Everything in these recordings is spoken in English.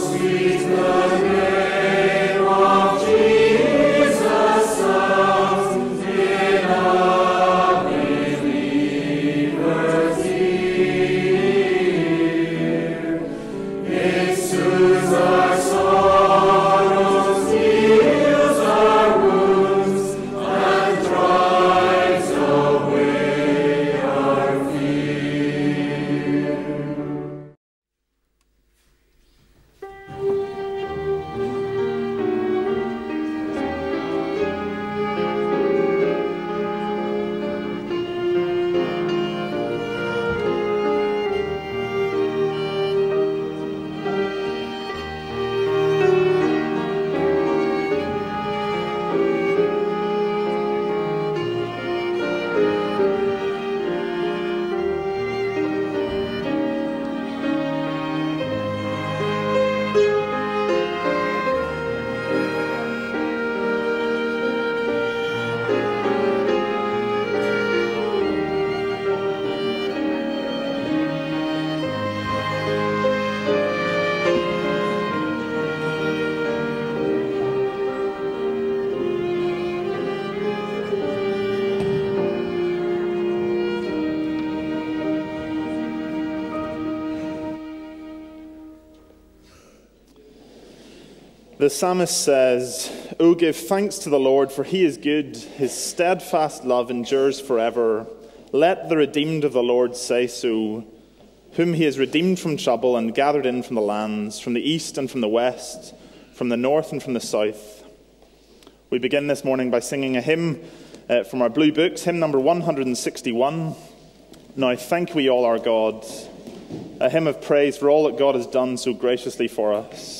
Sweet the psalmist says, O give thanks to the Lord, for he is good. His steadfast love endures forever. Let the redeemed of the Lord say so, whom he has redeemed from trouble and gathered in from the lands, from the east and from the west, from the north and from the south. We begin this morning by singing a hymn uh, from our blue books, hymn number 161. Now thank we all our God, a hymn of praise for all that God has done so graciously for us.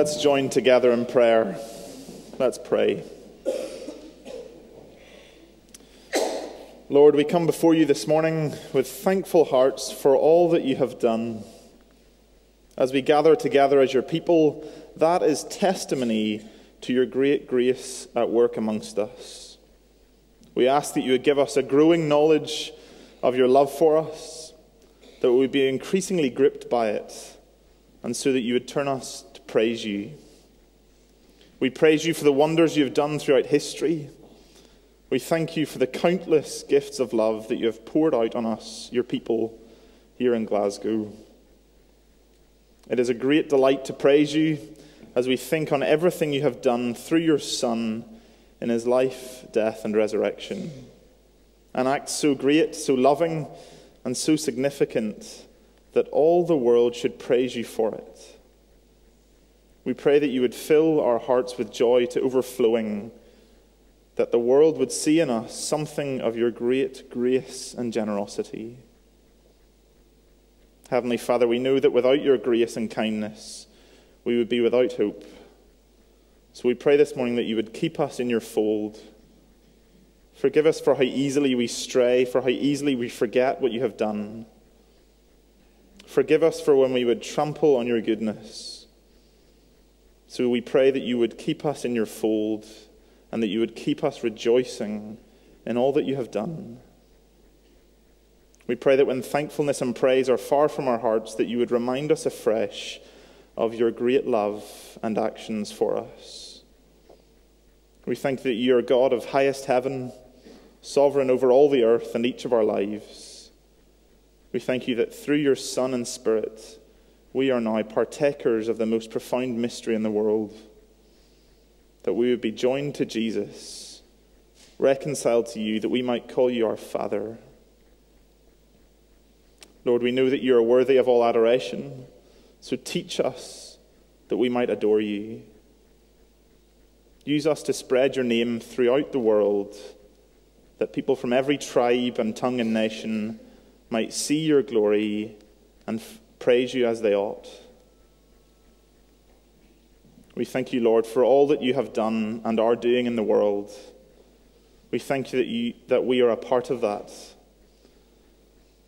Let's join together in prayer. Let's pray. Lord, we come before you this morning with thankful hearts for all that you have done. as we gather together as your people, that is testimony to your great grace at work amongst us. We ask that you would give us a growing knowledge of your love for us, that we would be increasingly gripped by it, and so that you would turn us praise you. We praise you for the wonders you have done throughout history. We thank you for the countless gifts of love that you have poured out on us, your people, here in Glasgow. It is a great delight to praise you as we think on everything you have done through your Son in his life, death, and resurrection. An act so great, so loving, and so significant that all the world should praise you for it. We pray that you would fill our hearts with joy to overflowing, that the world would see in us something of your great grace and generosity. Heavenly Father, we know that without your grace and kindness, we would be without hope. So we pray this morning that you would keep us in your fold. Forgive us for how easily we stray, for how easily we forget what you have done. Forgive us for when we would trample on your goodness. So we pray that you would keep us in your fold and that you would keep us rejoicing in all that you have done. We pray that when thankfulness and praise are far from our hearts, that you would remind us afresh of your great love and actions for us. We thank that you are God of highest heaven, sovereign over all the earth and each of our lives. We thank you that through your Son and Spirit, we are now partakers of the most profound mystery in the world. That we would be joined to Jesus, reconciled to you, that we might call you our Father. Lord, we know that you are worthy of all adoration, so teach us that we might adore you. Use us to spread your name throughout the world, that people from every tribe and tongue and nation might see your glory and praise you as they ought. We thank you, Lord, for all that you have done and are doing in the world. We thank you that, you, that we are a part of that.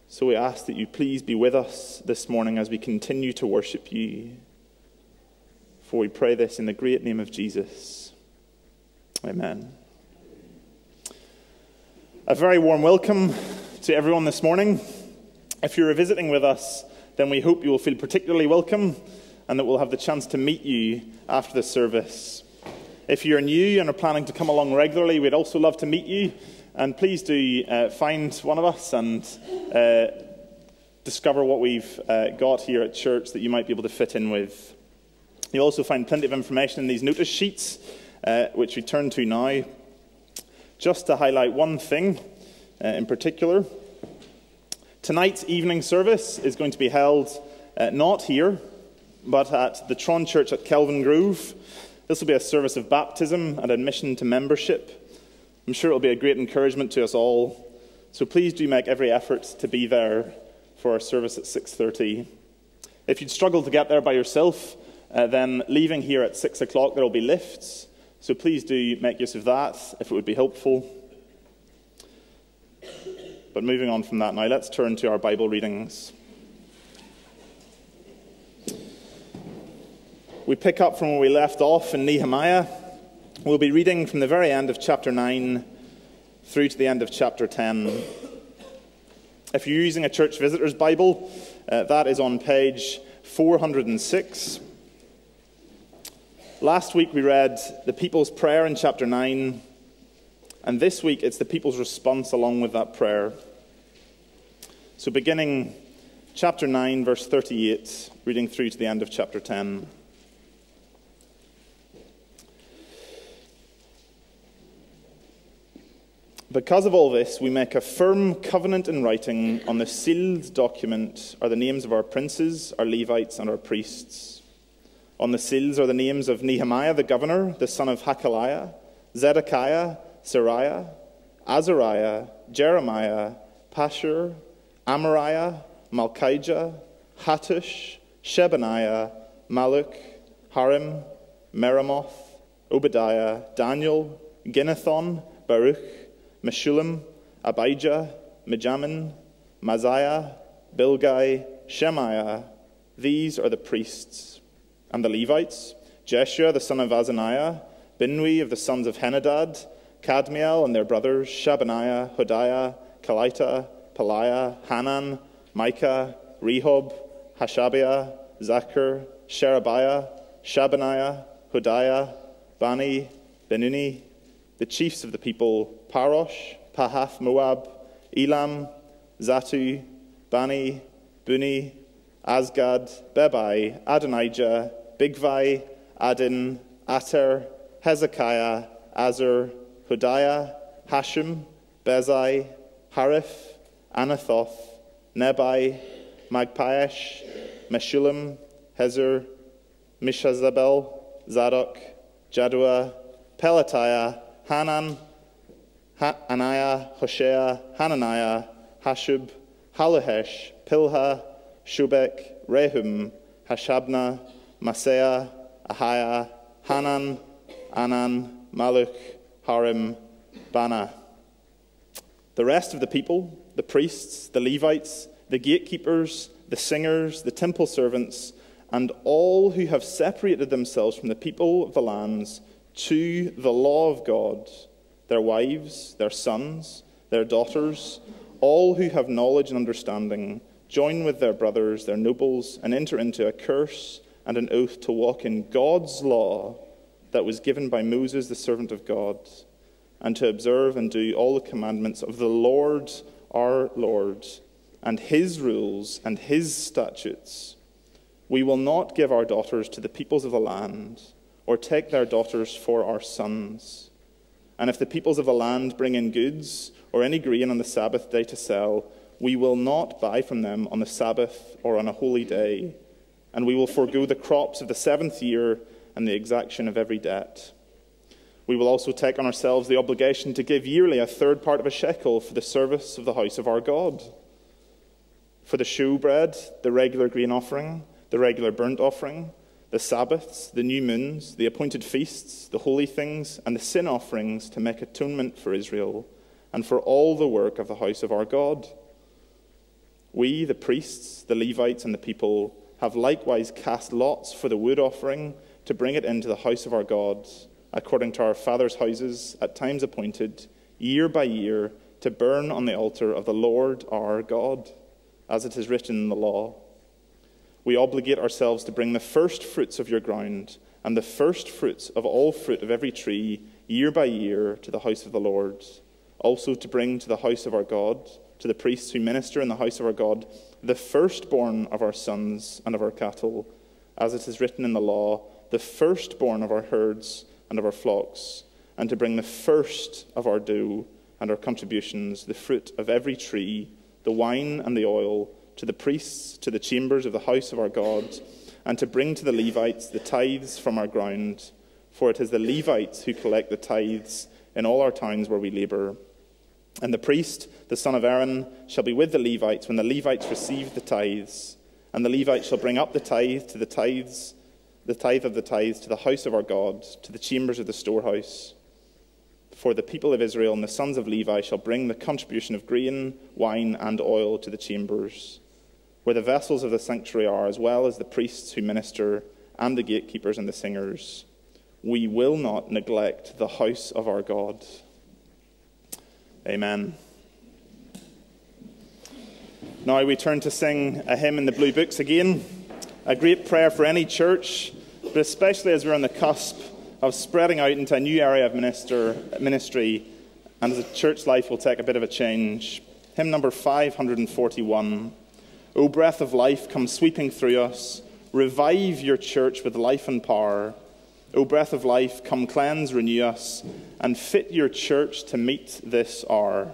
So we ask that you please be with us this morning as we continue to worship you. For we pray this in the great name of Jesus. Amen. A very warm welcome to everyone this morning. If you're visiting with us, then we hope you will feel particularly welcome and that we'll have the chance to meet you after the service. If you're new and are planning to come along regularly, we'd also love to meet you. And please do uh, find one of us and uh, discover what we've uh, got here at church that you might be able to fit in with. You'll also find plenty of information in these notice sheets, uh, which we turn to now. Just to highlight one thing uh, in particular tonight's evening service is going to be held uh, not here, but at the Tron Church at Kelvingrove. This will be a service of baptism and admission to membership. I'm sure it will be a great encouragement to us all. So please do make every effort to be there for our service at 6.30. If you'd struggle to get there by yourself, uh, then leaving here at 6 o'clock, there will be lifts. So please do make use of that if it would be helpful. But moving on from that now, let's turn to our Bible readings. We pick up from where we left off in Nehemiah. We'll be reading from the very end of chapter 9 through to the end of chapter 10. If you're using a church visitor's Bible, uh, that is on page 406. Last week we read the people's prayer in chapter 9, and this week it's the people's response along with that prayer. So, beginning chapter 9, verse 38, reading through to the end of chapter 10. Because of all this, we make a firm covenant in writing. On the sealed document are the names of our princes, our Levites, and our priests. On the seals are the names of Nehemiah the governor, the son of Hacaliah, Zedekiah, Seraiah, Azariah, Jeremiah, Pashhur, Amariah, Malchijah, Hattush, Shebaniah, Malluch, Harim, Meremoth, Obadiah, Daniel, Ginnethon, Baruch, Meshullam, Abijah, Mijamin, Maaziah, Bilgai, Shemaiah, These are the priests. And the Levites Jeshua the son of Azaniah, Binnui of the sons of Henadad, Kadmiel and their brothers, Shebaniah, Hodiah, Kelita, Pelaiah, Hanan, Micah, Rehob, Hashabiah, Zaccur, Sherebiah, Shebaniah, Hodiah, Bani, Beninu, the chiefs of the people, Parosh, Pahath Moab, Elam, Zattu, Bani, Bunni, Azgad, Bebai, Adonijah, Bigvai, Adin, Ater, Hezekiah, Azzur, Hodiah, Hashum, Bezai, Hariph, Anathoth, Nebai, Magpiash, Meshullam, Hezir, Meshezabel, Zadok, Jaddua, Pelatiah, Hanan, ha- Anaiah, Hoshea, Hananiah, Hasshub, Hallohesh, Pilha, Shobek, Rehum, Hashabnah, Maaseiah, Ahiah, Hanan, Anan, Malluch, Harim, Baanah. The rest of the people, the priests, the Levites, the gatekeepers, the singers, the temple servants, and all who have separated themselves from the people of the lands to the law of God, their wives, their sons, their daughters, all who have knowledge and understanding, join with their brothers, their nobles, and enter into a curse and an oath to walk in God's law that was given by Moses, the servant of God, and to observe and do all the commandments of the Lord our Lord, and his rules and his statutes. We will not give our daughters to the peoples of the land, or take their daughters for our sons. And if the peoples of the land bring in goods or any grain on the Sabbath day to sell, we will not buy from them on the Sabbath or on a holy day, and we will forego the crops of the seventh year and the exaction of every debt. We will also take on ourselves the obligation to give yearly a third part of a shekel for the service of the house of our God. For the shewbread, the regular grain offering, the regular burnt offering, the Sabbaths, the new moons, the appointed feasts, the holy things, and the sin offerings to make atonement for Israel, and for all the work of the house of our God. We, the priests, the Levites, and the people, have likewise cast lots for the wood offering to bring it into the house of our God according to our fathers' houses, at times appointed, year by year, to burn on the altar of the Lord our God, as it is written in the law. We obligate ourselves to bring the first fruits of your ground and the first fruits of all fruit of every tree, year by year, to the house of the Lord. Also to bring to the house of our God, to the priests who minister in the house of our God, the firstborn of our sons and of our cattle, as it is written in the law, the firstborn of our herds and of our flocks, and to bring the first of our dough and our contributions, the fruit of every tree, the wine and the oil, to the priests, to the chambers of the house of our God, and to bring to the Levites the tithes from our ground. For it is the Levites who collect the tithes in all our towns where we labour. And the priest, the son of Aaron, shall be with the Levites when the Levites receive the tithes. And the Levites shall bring up the tithe to the tithes the tithe of the tithes to the house of our God, to the chambers of the storehouse. For the people of Israel and the sons of Levi shall bring the contribution of grain, wine, and oil to the chambers, where the vessels of the sanctuary are, as well as the priests who minister, and the gatekeepers and the singers. We will not neglect the house of our God. Amen. Now we turn to sing a hymn in the Blue Books again, a great prayer for any church but especially as we're on the cusp of spreading out into a new area of minister, ministry, and as a church life will take a bit of a change. Hymn number 541 O breath of life, come sweeping through us, revive your church with life and power. O breath of life, come cleanse, renew us, and fit your church to meet this hour.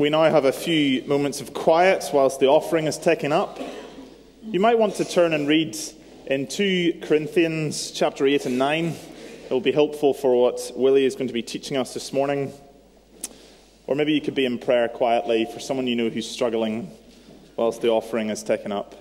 We now have a few moments of quiet whilst the offering is taken up. You might want to turn and read in 2 Corinthians chapter 8 and 9. It will be helpful for what Willie is going to be teaching us this morning. Or maybe you could be in prayer quietly for someone you know who's struggling whilst the offering is taken up.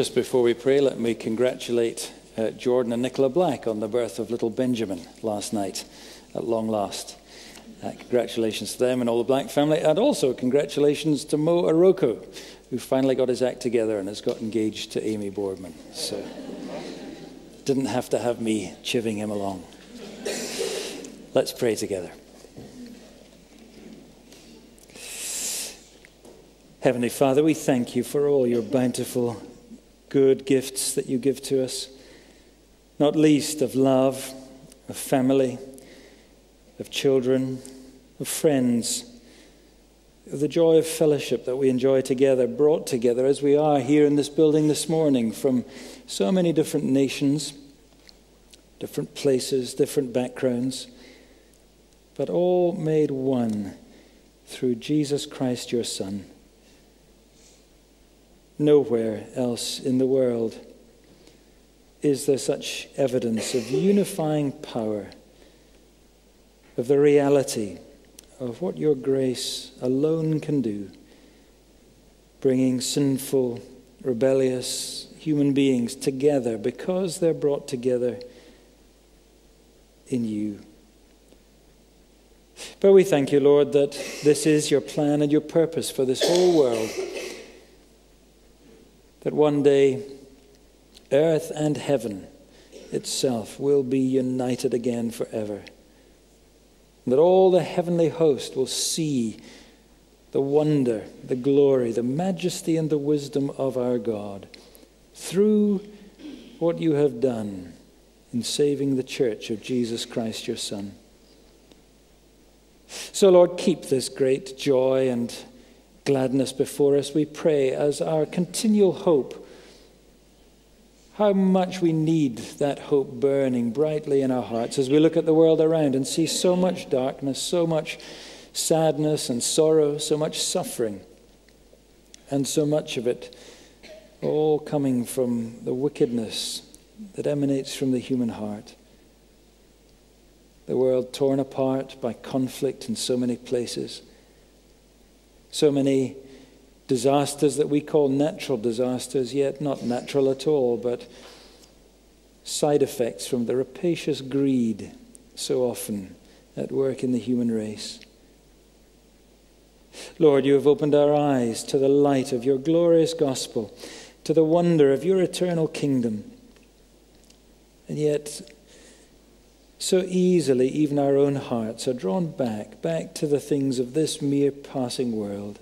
Just before we pray, let me congratulate uh, Jordan and Nicola Black on the birth of little Benjamin last night, at long last. Uh, congratulations to them and all the Black family, and also congratulations to Mo Aroko, who finally got his act together and has got engaged to Amy Boardman. So, didn't have to have me chiving him along. Let's pray together. Heavenly Father, we thank you for all your bountiful good gifts that you give to us, not least of love, of family, of children, of friends, of the joy of fellowship that we enjoy together, brought together as we are here in this building this morning from so many different nations, different places, different backgrounds, but all made one through Jesus Christ, your Son. Nowhere else in the world is there such evidence of unifying power, of the reality of what your grace alone can do, bringing sinful, rebellious human beings together because they're brought together in you. But we thank you, Lord, that this is your plan and your purpose for this whole world that one day earth and heaven itself will be united again forever. That all the heavenly host will see the wonder, the glory, the majesty, and the wisdom of our God through what you have done in saving the church of Jesus Christ, your Son. So, Lord, keep this great joy and gladness before us, we pray, as our continual hope. How much we need that hope burning brightly in our hearts as we look at the world around and see so much darkness, so much sadness and sorrow, so much suffering, and so much of it all coming from the wickedness that emanates from the human heart. The world torn apart by conflict in so many places so many disasters that we call natural disasters, yet not natural at all, but side effects from the rapacious greed so often at work in the human race. Lord, you have opened our eyes to the light of your glorious gospel, to the wonder of your eternal kingdom. And yet, So easily, even our own hearts are drawn back, back to the things of this mere passing world.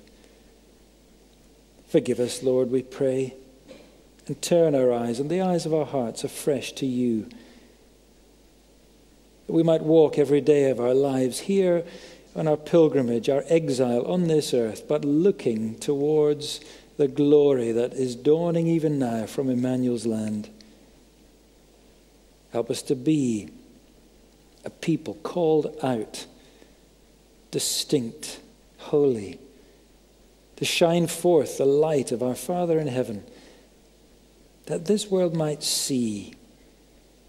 Forgive us, Lord, we pray, and turn our eyes and the eyes of our hearts afresh to you. That we might walk every day of our lives here on our pilgrimage, our exile on this earth, but looking towards the glory that is dawning even now from Emmanuel's land. Help us to be a people called out, distinct, holy, to shine forth the light of our Father in heaven, that this world might see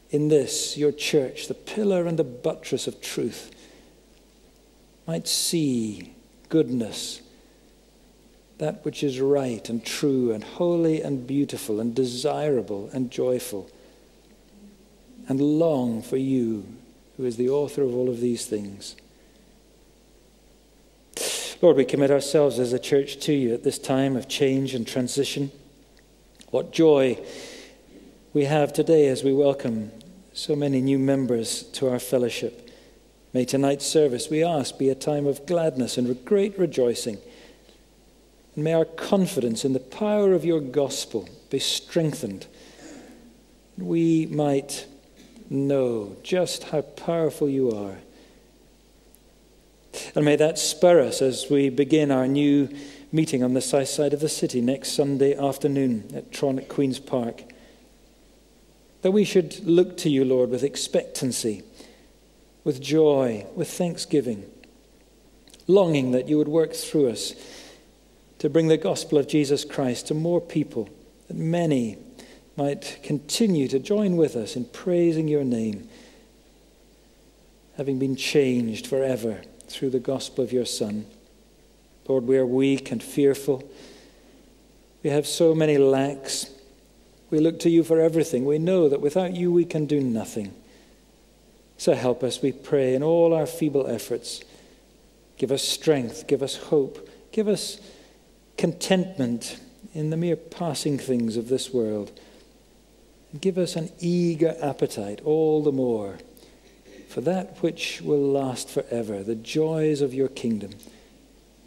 in this, your church, the pillar and the buttress of truth, might see goodness, that which is right and true and holy and beautiful and desirable and joyful, and long for you who is the author of all of these things. Lord, we commit ourselves as a church to you at this time of change and transition. What joy we have today as we welcome so many new members to our fellowship. May tonight's service, we ask, be a time of gladness and great rejoicing. And may our confidence in the power of your gospel be strengthened. We might know just how powerful you are. And may that spur us as we begin our new meeting on the south side of the city next Sunday afternoon at Tron at Queen's Park. That we should look to you, Lord, with expectancy, with joy, with thanksgiving, longing that you would work through us to bring the gospel of Jesus Christ to more people, that many might continue to join with us in praising your name, having been changed forever through the gospel of your Son. Lord, we are weak and fearful. We have so many lacks. We look to you for everything. We know that without you we can do nothing. So help us, we pray, in all our feeble efforts. Give us strength, give us hope, give us contentment in the mere passing things of this world. Give us an eager appetite all the more for that which will last forever, the joys of your kingdom,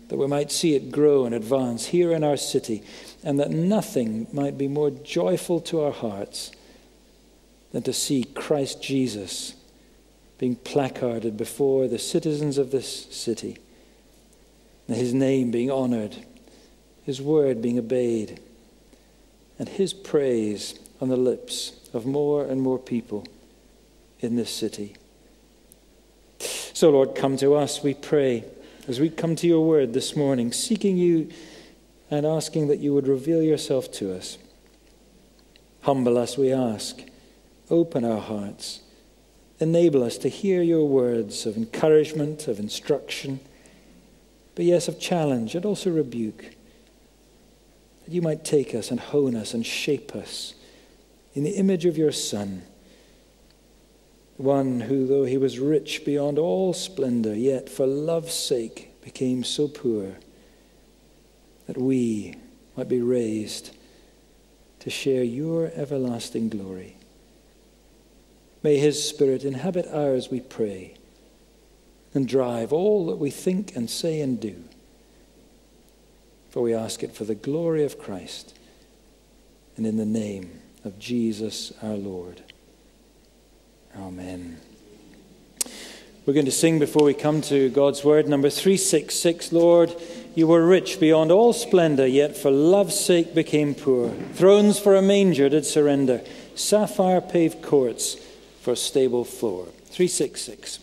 that we might see it grow and advance here in our city, and that nothing might be more joyful to our hearts than to see Christ Jesus being placarded before the citizens of this city, and his name being honored, his word being obeyed, and his praise on the lips of more and more people in this city. So, Lord, come to us, we pray, as we come to your word this morning, seeking you and asking that you would reveal yourself to us. Humble us, we ask. Open our hearts. Enable us to hear your words of encouragement, of instruction, but yes, of challenge and also rebuke. That you might take us and hone us and shape us in the image of your Son, one who, though he was rich beyond all splendor, yet for love's sake became so poor that we might be raised to share your everlasting glory. May his Spirit inhabit ours, we pray, and drive all that we think and say and do. For we ask it for the glory of Christ and in the name of Jesus our Lord. Amen. We're going to sing before we come to God's word. Number 366 Lord, you were rich beyond all splendor, yet for love's sake became poor. Thrones for a manger did surrender, sapphire paved courts for stable floor. 366.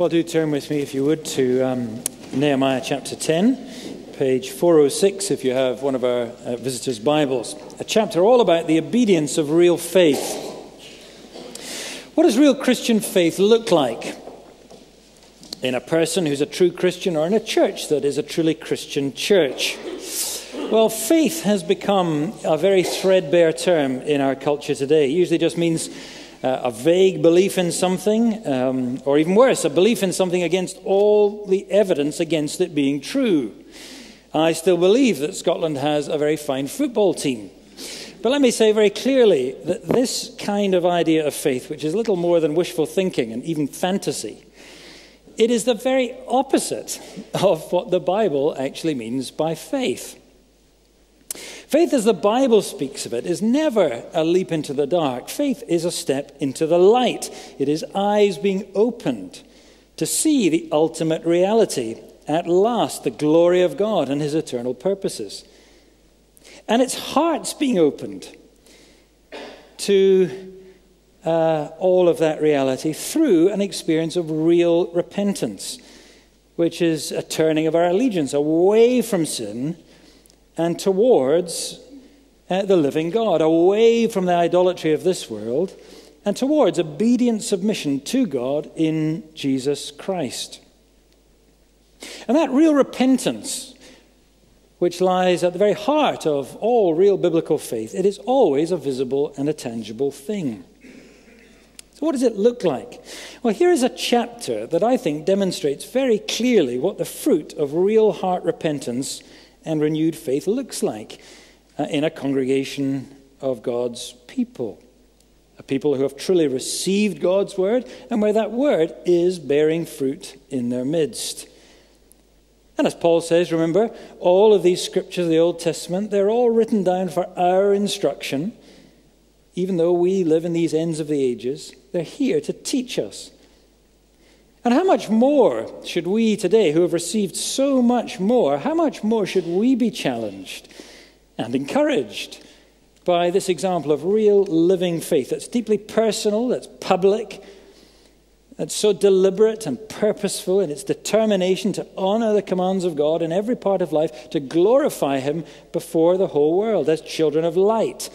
Well, do turn with me, if you would, to um, Nehemiah chapter 10, page 406, if you have one of our uh, visitors' Bibles. A chapter all about the obedience of real faith. What does real Christian faith look like? In a person who's a true Christian or in a church that is a truly Christian church? Well, faith has become a very threadbare term in our culture today. It usually just means uh, a vague belief in something, um, or even worse, a belief in something against all the evidence against it being true. I still believe that Scotland has a very fine football team. But let me say very clearly that this kind of idea of faith, which is little more than wishful thinking and even fantasy, it is the very opposite of what the Bible actually means by faith. Faith, as the Bible speaks of it, is never a leap into the dark. Faith is a step into the light. It is eyes being opened to see the ultimate reality, at last, the glory of God and his eternal purposes. And it's hearts being opened to uh, all of that reality through an experience of real repentance, which is a turning of our allegiance away from sin and towards uh, the living God, away from the idolatry of this world and towards obedient submission to God in Jesus Christ. And that real repentance, which lies at the very heart of all real biblical faith, it is always a visible and a tangible thing. So, what does it look like? Well, here is a chapter that I think demonstrates very clearly what the fruit of real heart repentance and renewed faith looks like uh, in a congregation of God's people. A people who have truly received God's word and where that word is bearing fruit in their midst. And as Paul says, remember, all of these scriptures of the Old Testament, they're all written down for our instruction. Even though we live in these ends of the ages, they're here to teach us and how much more should we today, who have received so much more, how much more should we be challenged and encouraged by this example of real living faith that's deeply personal, that's public, that's so deliberate and purposeful in its determination to honor the commands of God in every part of life, to glorify Him before the whole world as children of light,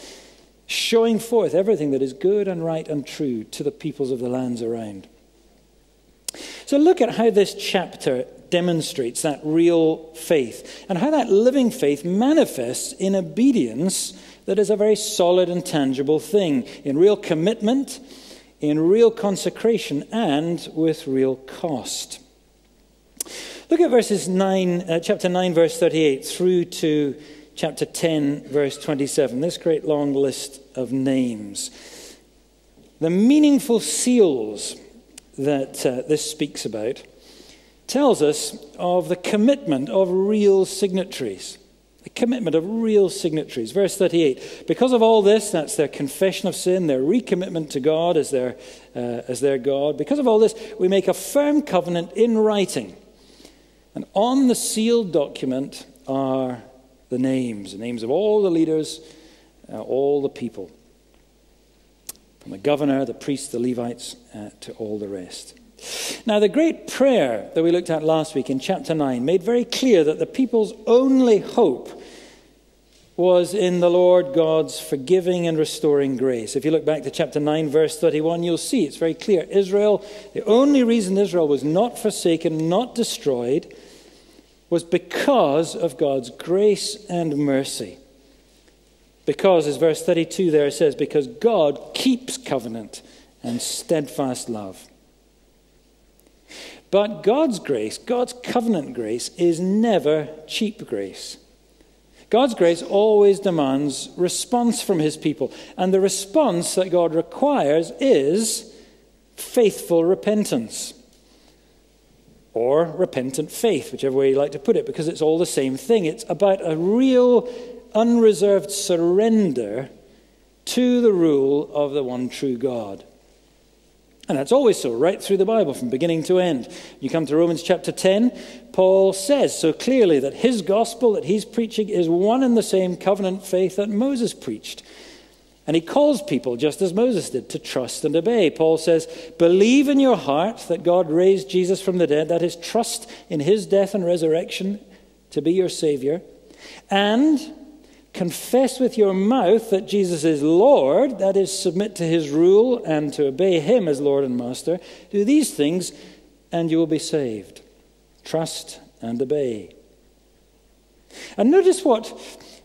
showing forth everything that is good and right and true to the peoples of the lands around. So look at how this chapter demonstrates that real faith and how that living faith manifests in obedience that is a very solid and tangible thing, in real commitment, in real consecration, and with real cost. Look at verses 9, uh, chapter 9, verse 38, through to chapter 10, verse 27. This great long list of names. The meaningful seals that uh, this speaks about tells us of the commitment of real signatories. The commitment of real signatories. Verse 38 Because of all this, that's their confession of sin, their recommitment to God as their, uh, as their God. Because of all this, we make a firm covenant in writing. And on the sealed document are the names, the names of all the leaders, uh, all the people from the governor, the priests, the Levites, uh, to all the rest. Now, the great prayer that we looked at last week in chapter 9 made very clear that the people's only hope was in the Lord God's forgiving and restoring grace. If you look back to chapter 9, verse 31, you'll see it's very clear. Israel, the only reason Israel was not forsaken, not destroyed, was because of God's grace and mercy. Because, as verse 32 there says, because God keeps covenant and steadfast love. But God's grace, God's covenant grace, is never cheap grace. God's grace always demands response from his people. And the response that God requires is faithful repentance. Or repentant faith, whichever way you like to put it, because it's all the same thing. It's about a real unreserved surrender to the rule of the one true God. And that's always so, right through the Bible, from beginning to end. You come to Romans chapter 10, Paul says so clearly that his gospel that he's preaching is one and the same covenant faith that Moses preached. And he calls people, just as Moses did, to trust and obey. Paul says, Believe in your heart that God raised Jesus from the dead, that is, trust in his death and resurrection to be your Savior, and confess with your mouth that Jesus is Lord, that is, submit to his rule and to obey him as Lord and Master. Do these things, and you will be saved. Trust and obey. And notice what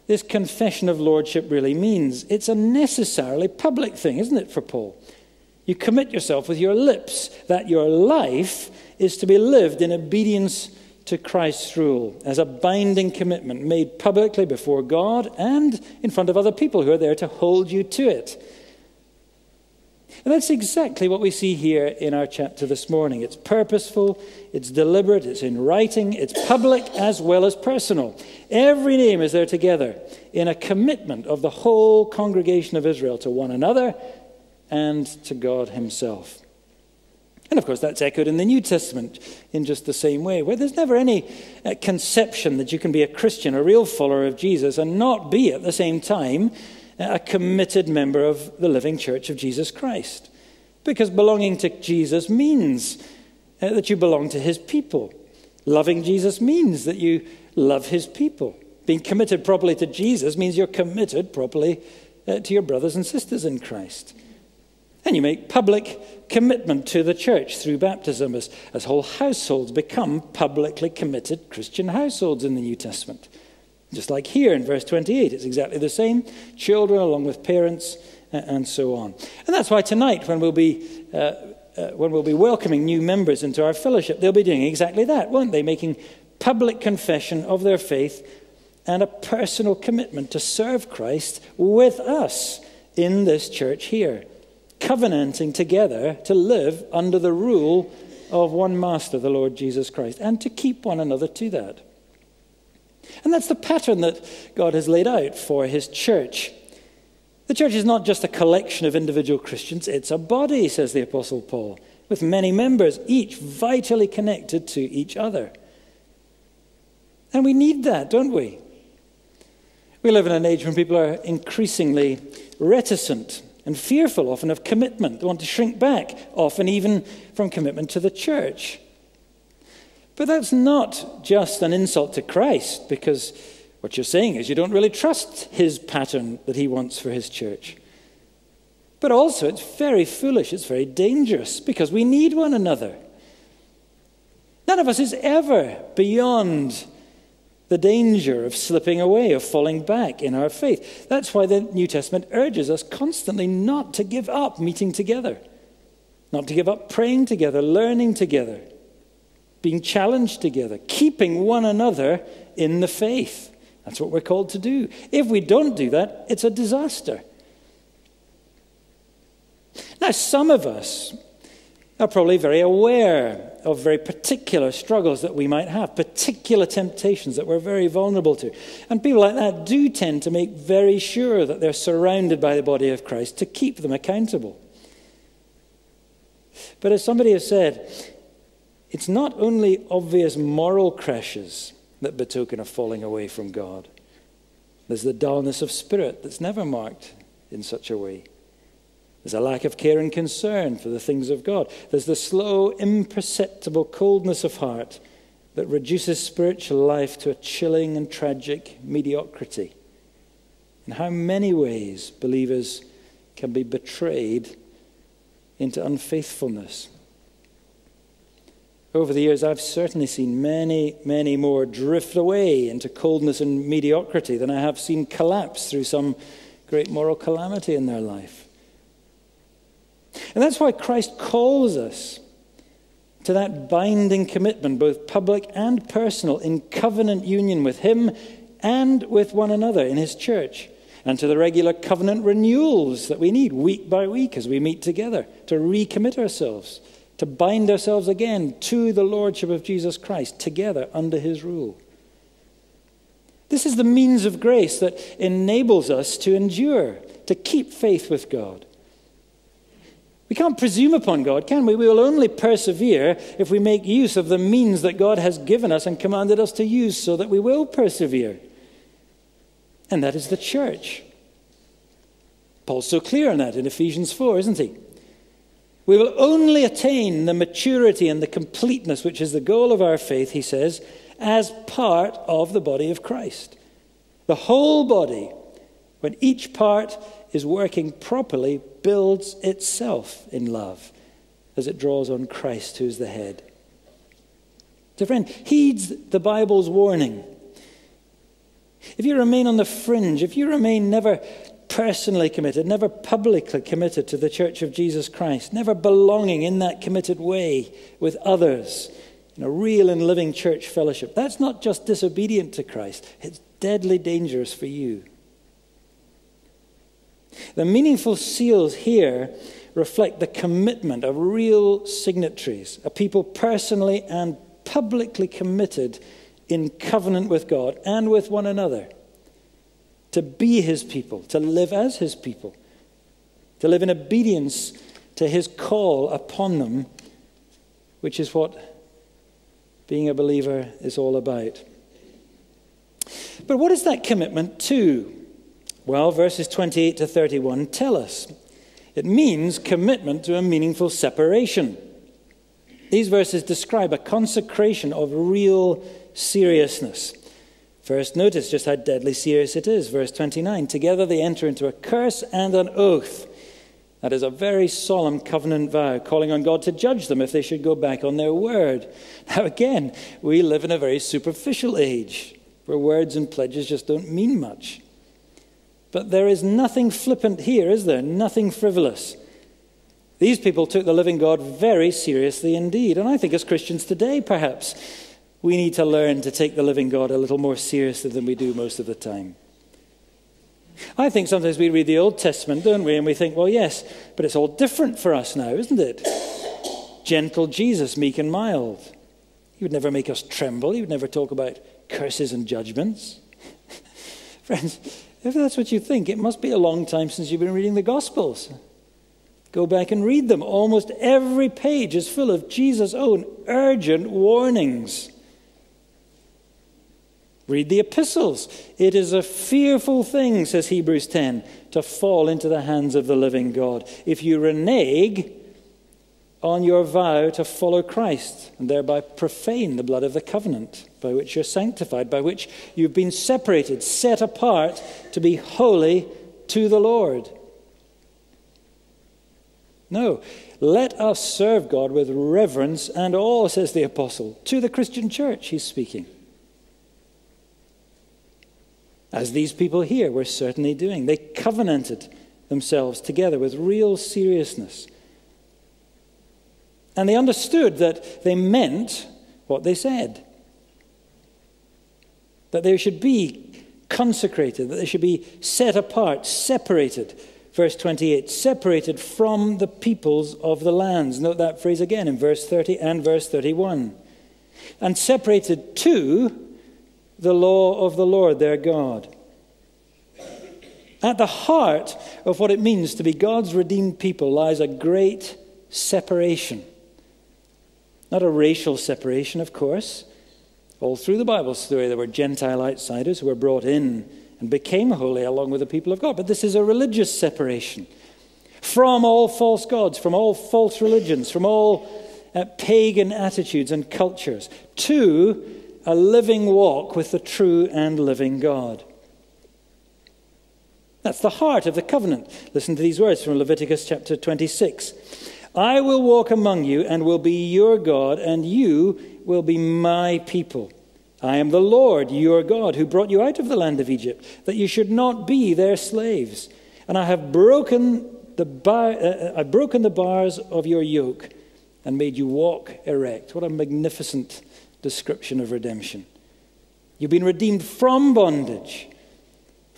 this confession of lordship really means. It's a necessarily public thing, isn't it, for Paul? You commit yourself with your lips that your life is to be lived in obedience to Christ's rule as a binding commitment made publicly before God and in front of other people who are there to hold you to it. And that's exactly what we see here in our chapter this morning. It's purposeful, it's deliberate, it's in writing, it's public as well as personal. Every name is there together in a commitment of the whole congregation of Israel to one another and to God Himself. And of course, that's echoed in the New Testament in just the same way, where there's never any uh, conception that you can be a Christian, a real follower of Jesus, and not be at the same time a committed member of the living church of Jesus Christ. Because belonging to Jesus means uh, that you belong to his people. Loving Jesus means that you love his people. Being committed properly to Jesus means you're committed properly uh, to your brothers and sisters in Christ. And you make public commitment to the church through baptism as, as whole households become publicly committed Christian households in the New Testament. Just like here in verse 28, it's exactly the same children along with parents and so on. And that's why tonight, when we'll be, uh, uh, when we'll be welcoming new members into our fellowship, they'll be doing exactly that, won't they? Making public confession of their faith and a personal commitment to serve Christ with us in this church here, covenanting together to live under the rule of one Master, the Lord Jesus Christ, and to keep one another to that. And that's the pattern that God has laid out for his church. The church is not just a collection of individual Christians, it's a body, says the Apostle Paul, with many members, each vitally connected to each other. And we need that, don't we? We live in an age when people are increasingly reticent and fearful, often of commitment. They want to shrink back, often even from commitment to the church. But that's not just an insult to Christ, because what you're saying is you don't really trust his pattern that he wants for his church. But also, it's very foolish, it's very dangerous, because we need one another. None of us is ever beyond the danger of slipping away, of falling back in our faith. That's why the New Testament urges us constantly not to give up meeting together, not to give up praying together, learning together being challenged together, keeping one another in the faith. That's what we're called to do. If we don't do that, it's a disaster. Now, some of us are probably very aware of very particular struggles that we might have, particular temptations that we're very vulnerable to. And people like that do tend to make very sure that they're surrounded by the body of Christ to keep them accountable. But as somebody has said, it's not only obvious moral crashes that betoken a falling away from God. There's the dullness of spirit that's never marked in such a way. There's a lack of care and concern for the things of God. There's the slow, imperceptible coldness of heart that reduces spiritual life to a chilling and tragic mediocrity. In how many ways believers can be betrayed into unfaithfulness over the years, I've certainly seen many, many more drift away into coldness and mediocrity than I have seen collapse through some great moral calamity in their life. And that's why Christ calls us to that binding commitment, both public and personal, in covenant union with Him and with one another in His church, and to the regular covenant renewals that we need week by week as we meet together to recommit ourselves to bind ourselves again to the Lordship of Jesus Christ together under his rule. This is the means of grace that enables us to endure, to keep faith with God. We can't presume upon God, can we? We will only persevere if we make use of the means that God has given us and commanded us to use so that we will persevere. And that is the church. Paul's so clear on that in Ephesians 4, isn't he? We will only attain the maturity and the completeness, which is the goal of our faith, he says, as part of the body of Christ. The whole body, when each part is working properly, builds itself in love as it draws on Christ, who is the head. So, friend, heeds the Bible's warning. If you remain on the fringe, if you remain never personally committed, never publicly committed to the Church of Jesus Christ, never belonging in that committed way with others in a real and living church fellowship. That's not just disobedient to Christ, it's deadly dangerous for you. The meaningful seals here reflect the commitment of real signatories, a people personally and publicly committed in covenant with God and with one another to be his people, to live as his people, to live in obedience to his call upon them, which is what being a believer is all about. But what is that commitment to? Well, verses 28 to 31 tell us. It means commitment to a meaningful separation. These verses describe a consecration of real seriousness. First, notice just how deadly serious it is. Verse 29 Together they enter into a curse and an oath. That is a very solemn covenant vow, calling on God to judge them if they should go back on their word. Now, again, we live in a very superficial age where words and pledges just don't mean much. But there is nothing flippant here, is there? Nothing frivolous. These people took the living God very seriously indeed. And I think as Christians today, perhaps, we need to learn to take the living God a little more seriously than we do most of the time. I think sometimes we read the Old Testament, don't we? And we think, well, yes, but it's all different for us now, isn't it? Gentle Jesus, meek and mild. He would never make us tremble. He would never talk about curses and judgments. Friends, if that's what you think, it must be a long time since you've been reading the Gospels. Go back and read them. Almost every page is full of Jesus' own urgent warnings. Read the epistles. It is a fearful thing, says Hebrews 10, to fall into the hands of the living God. If you renege on your vow to follow Christ and thereby profane the blood of the covenant by which you're sanctified, by which you've been separated, set apart to be holy to the Lord. No, let us serve God with reverence and awe, says the apostle. To the Christian church, he's speaking as these people here were certainly doing. They covenanted themselves together with real seriousness. And they understood that they meant what they said. That they should be consecrated, that they should be set apart, separated. Verse 28 separated from the peoples of the lands. Note that phrase again in verse 30 and verse 31. And separated to the law of the Lord their God. At the heart of what it means to be God's redeemed people lies a great separation. Not a racial separation, of course. All through the Bible story, there were Gentile outsiders who were brought in and became holy along with the people of God. But this is a religious separation from all false gods, from all false religions, from all uh, pagan attitudes and cultures, to a living walk with the true and living God. That's the heart of the covenant. Listen to these words from Leviticus chapter 26. I will walk among you and will be your God, and you will be my people. I am the Lord your God who brought you out of the land of Egypt, that you should not be their slaves. And I have broken the, bar, uh, I've broken the bars of your yoke and made you walk erect. What a magnificent description of redemption. You've been redeemed from bondage,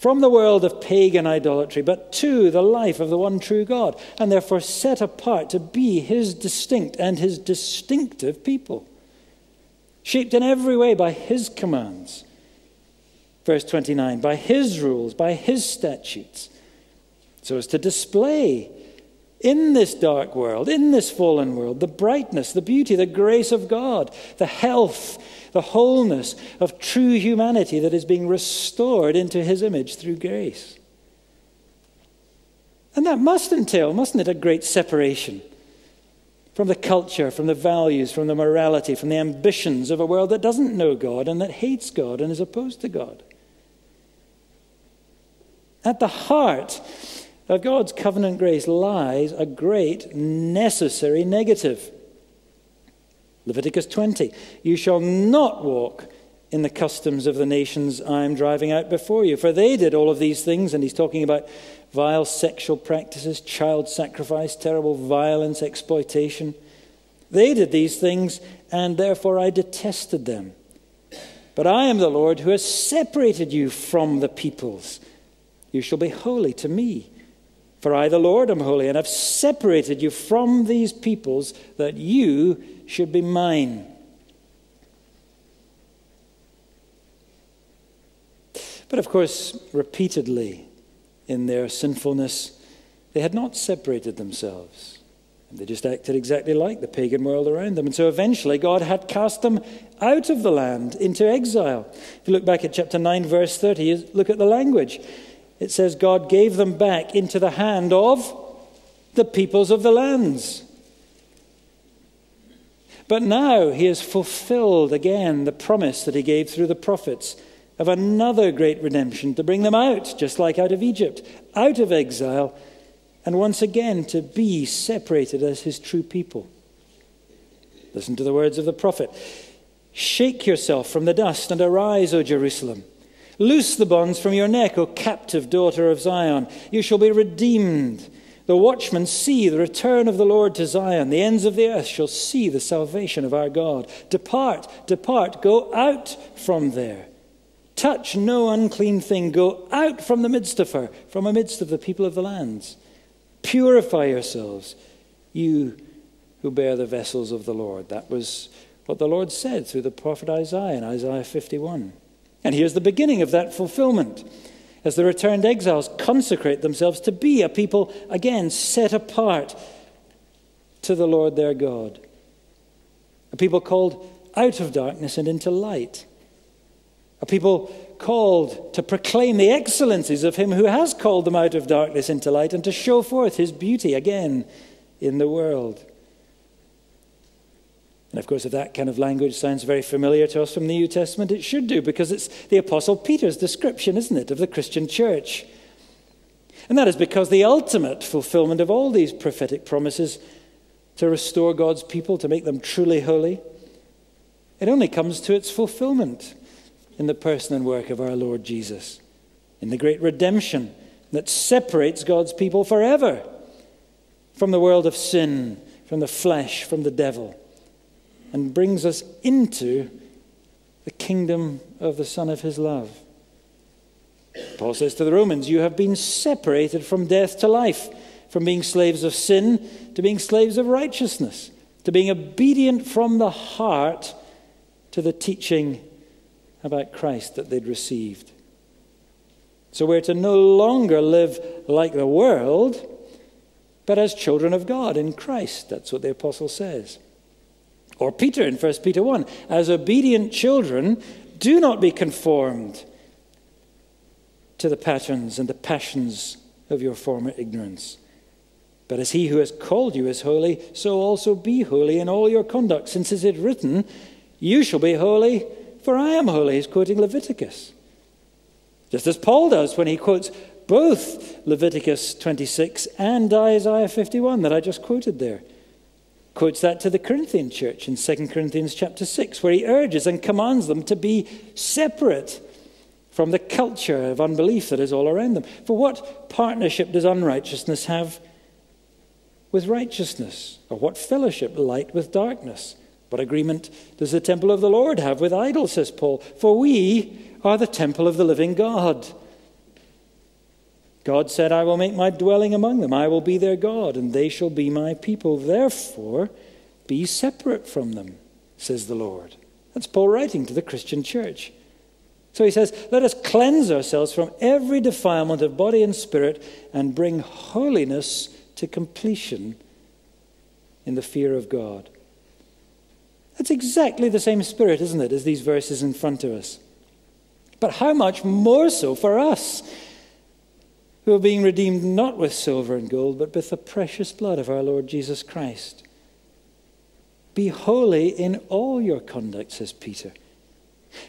from the world of pagan idolatry, but to the life of the one true God, and therefore set apart to be his distinct and his distinctive people, shaped in every way by his commands. Verse 29 by his rules, by his statutes, so as to display in this dark world, in this fallen world, the brightness, the beauty, the grace of God, the health, the wholeness of true humanity that is being restored into his image through grace. And that must entail, mustn't it, a great separation from the culture, from the values, from the morality, from the ambitions of a world that doesn't know God and that hates God and is opposed to God. At the heart of God's covenant grace lies a great necessary negative. Leviticus 20 You shall not walk in the customs of the nations I am driving out before you, for they did all of these things, and he's talking about vile sexual practices, child sacrifice, terrible violence, exploitation. They did these things, and therefore I detested them. But I am the Lord who has separated you from the peoples. You shall be holy to me. For I, the Lord, am holy, and have separated you from these peoples that you should be mine. But of course, repeatedly, in their sinfulness, they had not separated themselves. And they just acted exactly like the pagan world around them. And so eventually, God had cast them out of the land into exile. If you look back at chapter 9, verse 30, look at the language. It says, God gave them back into the hand of the peoples of the lands. But now he has fulfilled again the promise that he gave through the prophets of another great redemption to bring them out, just like out of Egypt, out of exile, and once again to be separated as his true people. Listen to the words of the prophet Shake yourself from the dust and arise, O Jerusalem. Loose the bonds from your neck, O captive daughter of Zion. You shall be redeemed. The watchmen see the return of the Lord to Zion. The ends of the earth shall see the salvation of our God. Depart, depart, go out from there. Touch no unclean thing. Go out from the midst of her, from amidst of the people of the lands. Purify yourselves, you who bear the vessels of the Lord. That was what the Lord said through the prophet Isaiah in Isaiah 51. And here's the beginning of that fulfillment as the returned exiles consecrate themselves to be a people, again, set apart to the Lord their God. A people called out of darkness and into light a people called to proclaim the excellencies of him who has called them out of darkness into light and to show forth his beauty again in the world. And of course, if that kind of language sounds very familiar to us from the New Testament, it should do, because it's the Apostle Peter's description, isn't it, of the Christian church. And that is because the ultimate fulfillment of all these prophetic promises to restore God's people, to make them truly holy, it only comes to its fulfillment in the person and work of our Lord Jesus, in the great redemption that separates God's people forever from the world of sin, from the flesh, from the devil, and brings us into the kingdom of the Son of His love. Paul says to the Romans, You have been separated from death to life, from being slaves of sin to being slaves of righteousness, to being obedient from the heart to the teaching about Christ that they'd received. So we're to no longer live like the world, but as children of God in Christ. That's what the apostle says. Or Peter in 1 Peter 1 As obedient children, do not be conformed to the patterns and the passions of your former ignorance. But as he who has called you is holy, so also be holy in all your conduct, since it is written, You shall be holy for I am holy. He's quoting Leviticus. Just as Paul does when he quotes both Leviticus 26 and Isaiah 51 that I just quoted there. Quotes that to the Corinthian church in 2 Corinthians chapter 6, where he urges and commands them to be separate from the culture of unbelief that is all around them. For what partnership does unrighteousness have with righteousness? Or what fellowship light with darkness? What agreement does the temple of the Lord have with idols, says Paul? For we are the temple of the living God. God said, I will make my dwelling among them. I will be their God, and they shall be my people. Therefore, be separate from them, says the Lord. That's Paul writing to the Christian church. So he says, Let us cleanse ourselves from every defilement of body and spirit and bring holiness to completion in the fear of God. That's exactly the same spirit, isn't it, as these verses in front of us? But how much more so for us? Who are being redeemed not with silver and gold, but with the precious blood of our Lord Jesus Christ. Be holy in all your conduct, says Peter.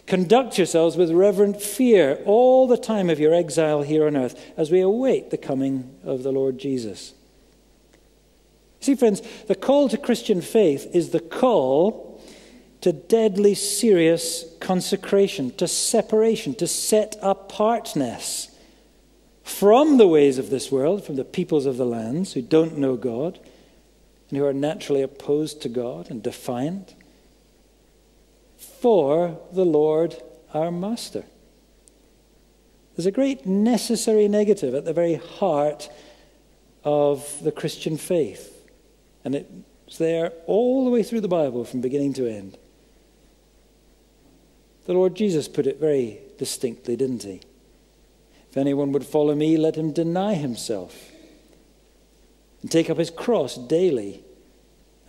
Conduct yourselves with reverent fear all the time of your exile here on earth as we await the coming of the Lord Jesus. See, friends, the call to Christian faith is the call to deadly serious consecration, to separation, to set apartness from the ways of this world, from the peoples of the lands who don't know God and who are naturally opposed to God and defiant, for the Lord our Master. There's a great necessary negative at the very heart of the Christian faith. And it's there all the way through the Bible from beginning to end. The Lord Jesus put it very distinctly, didn't he? If anyone would follow me, let him deny himself and take up his cross daily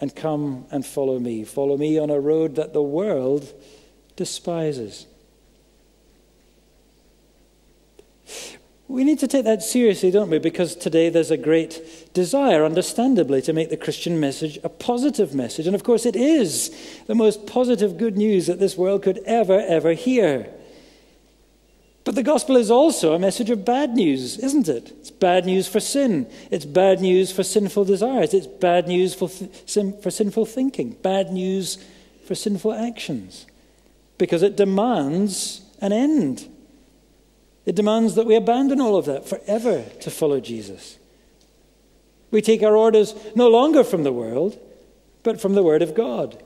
and come and follow me. Follow me on a road that the world despises. We need to take that seriously, don't we? Because today there's a great desire, understandably, to make the Christian message a positive message. And of course, it is the most positive good news that this world could ever, ever hear. But the gospel is also a message of bad news, isn't it? It's bad news for sin. It's bad news for sinful desires. It's bad news for, th- for sinful thinking. Bad news for sinful actions. Because it demands an end. It demands that we abandon all of that forever to follow Jesus. We take our orders no longer from the world, but from the Word of God.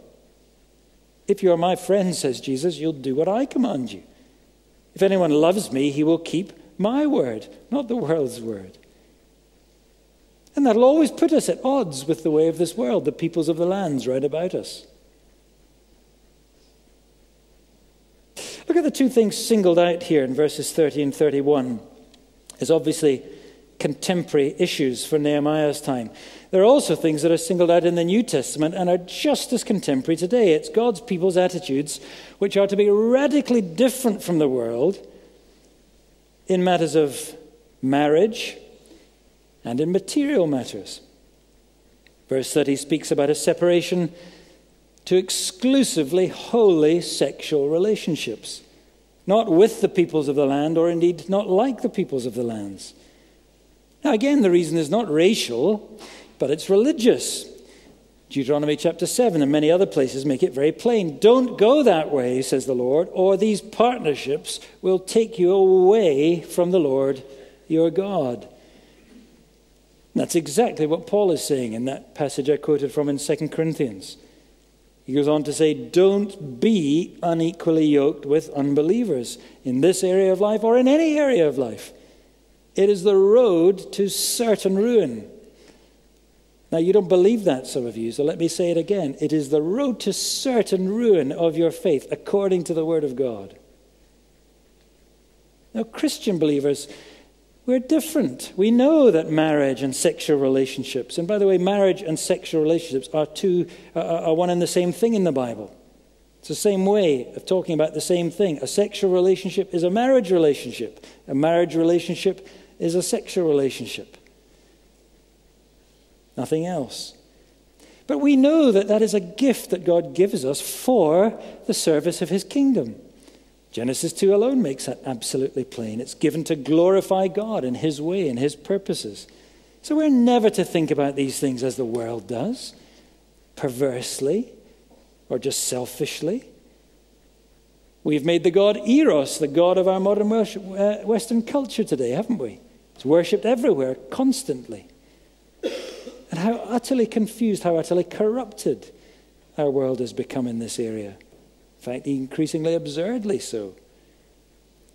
If you are my friend, says Jesus, you'll do what I command you. If anyone loves me, he will keep my word, not the world's word. And that'll always put us at odds with the way of this world, the peoples of the lands right about us. Look at the two things singled out here in verses 30 and 31. There's obviously contemporary issues for Nehemiah's time. There are also things that are singled out in the New Testament and are just as contemporary today. It's God's people's attitudes, which are to be radically different from the world in matters of marriage and in material matters. Verse 30 speaks about a separation to exclusively holy sexual relationships, not with the peoples of the land, or indeed not like the peoples of the lands. Now, again, the reason is not racial, but it's religious. Deuteronomy chapter 7 and many other places make it very plain. Don't go that way, says the Lord, or these partnerships will take you away from the Lord your God. That's exactly what Paul is saying in that passage I quoted from in 2 Corinthians. He goes on to say, Don't be unequally yoked with unbelievers in this area of life or in any area of life. It is the road to certain ruin. Now, you don't believe that, some of you, so let me say it again. It is the road to certain ruin of your faith, according to the Word of God. Now, Christian believers, we're different. We know that marriage and sexual relationships, and by the way, marriage and sexual relationships are, two, are one and the same thing in the Bible. It's the same way of talking about the same thing. A sexual relationship is a marriage relationship. A marriage relationship is a sexual relationship. Nothing else. But we know that that is a gift that God gives us for the service of his kingdom. Genesis 2 alone makes that absolutely plain. It's given to glorify God in his way and his purposes. So we're never to think about these things as the world does, perversely or just selfishly. We've made the God Eros the God of our modern uh, Western culture today, haven't we? It's worshipped everywhere, constantly. And how utterly confused, how utterly corrupted our world has become in this area. In fact, increasingly absurdly so.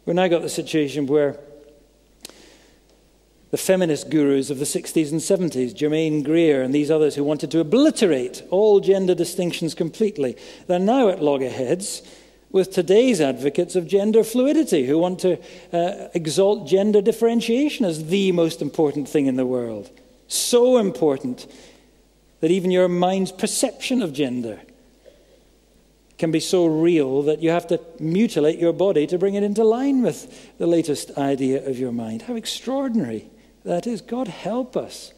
We've now got the situation where the feminist gurus of the 60s and 70s, Germaine Greer and these others who wanted to obliterate all gender distinctions completely, they're now at loggerheads with today's advocates of gender fluidity who want to uh, exalt gender differentiation as the most important thing in the world. So important that even your mind's perception of gender can be so real that you have to mutilate your body to bring it into line with the latest idea of your mind. How extraordinary. that is. God help us.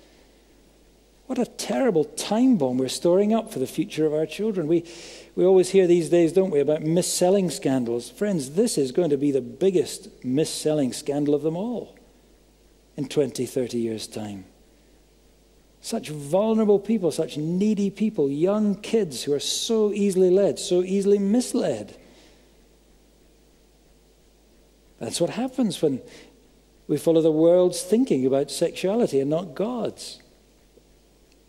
What a terrible time bomb we're storing up for the future of our children. We, we always hear these days, don't we, about mis-selling scandals. Friends, this is going to be the biggest mis-selling scandal of them all in 20, 30 years' time. Such vulnerable people, such needy people, young kids who are so easily led, so easily misled. That's what happens when we follow the world's thinking about sexuality and not God's.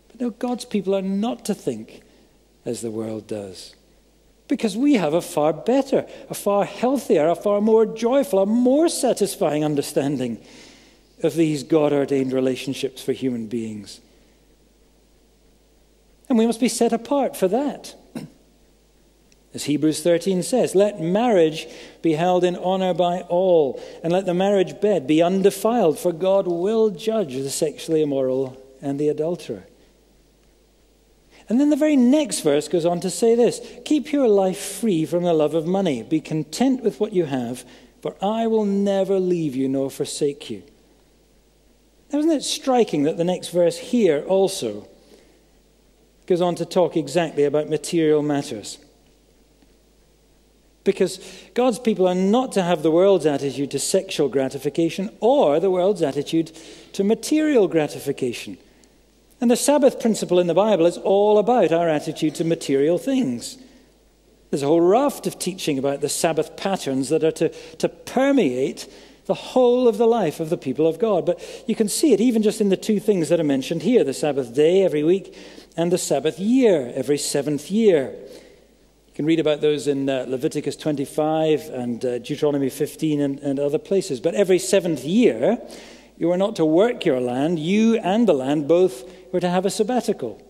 But no, God's people are not to think as the world does. Because we have a far better, a far healthier, a far more joyful, a more satisfying understanding of these God ordained relationships for human beings. And we must be set apart for that. As Hebrews 13 says, let marriage be held in honor by all, and let the marriage bed be undefiled, for God will judge the sexually immoral and the adulterer. And then the very next verse goes on to say this Keep your life free from the love of money. Be content with what you have, for I will never leave you nor forsake you. Now, isn't it striking that the next verse here also goes on to talk exactly about material matters? Because God's people are not to have the world's attitude to sexual gratification or the world's attitude to material gratification. And the Sabbath principle in the Bible is all about our attitude to material things. There's a whole raft of teaching about the Sabbath patterns that are to, to permeate the whole of the life of the people of God. But you can see it even just in the two things that are mentioned here the Sabbath day every week and the Sabbath year every seventh year. You can read about those in uh, Leviticus 25 and uh, Deuteronomy 15 and, and other places. But every seventh year, you are not to work your land, you and the land both were to have a sabbatical.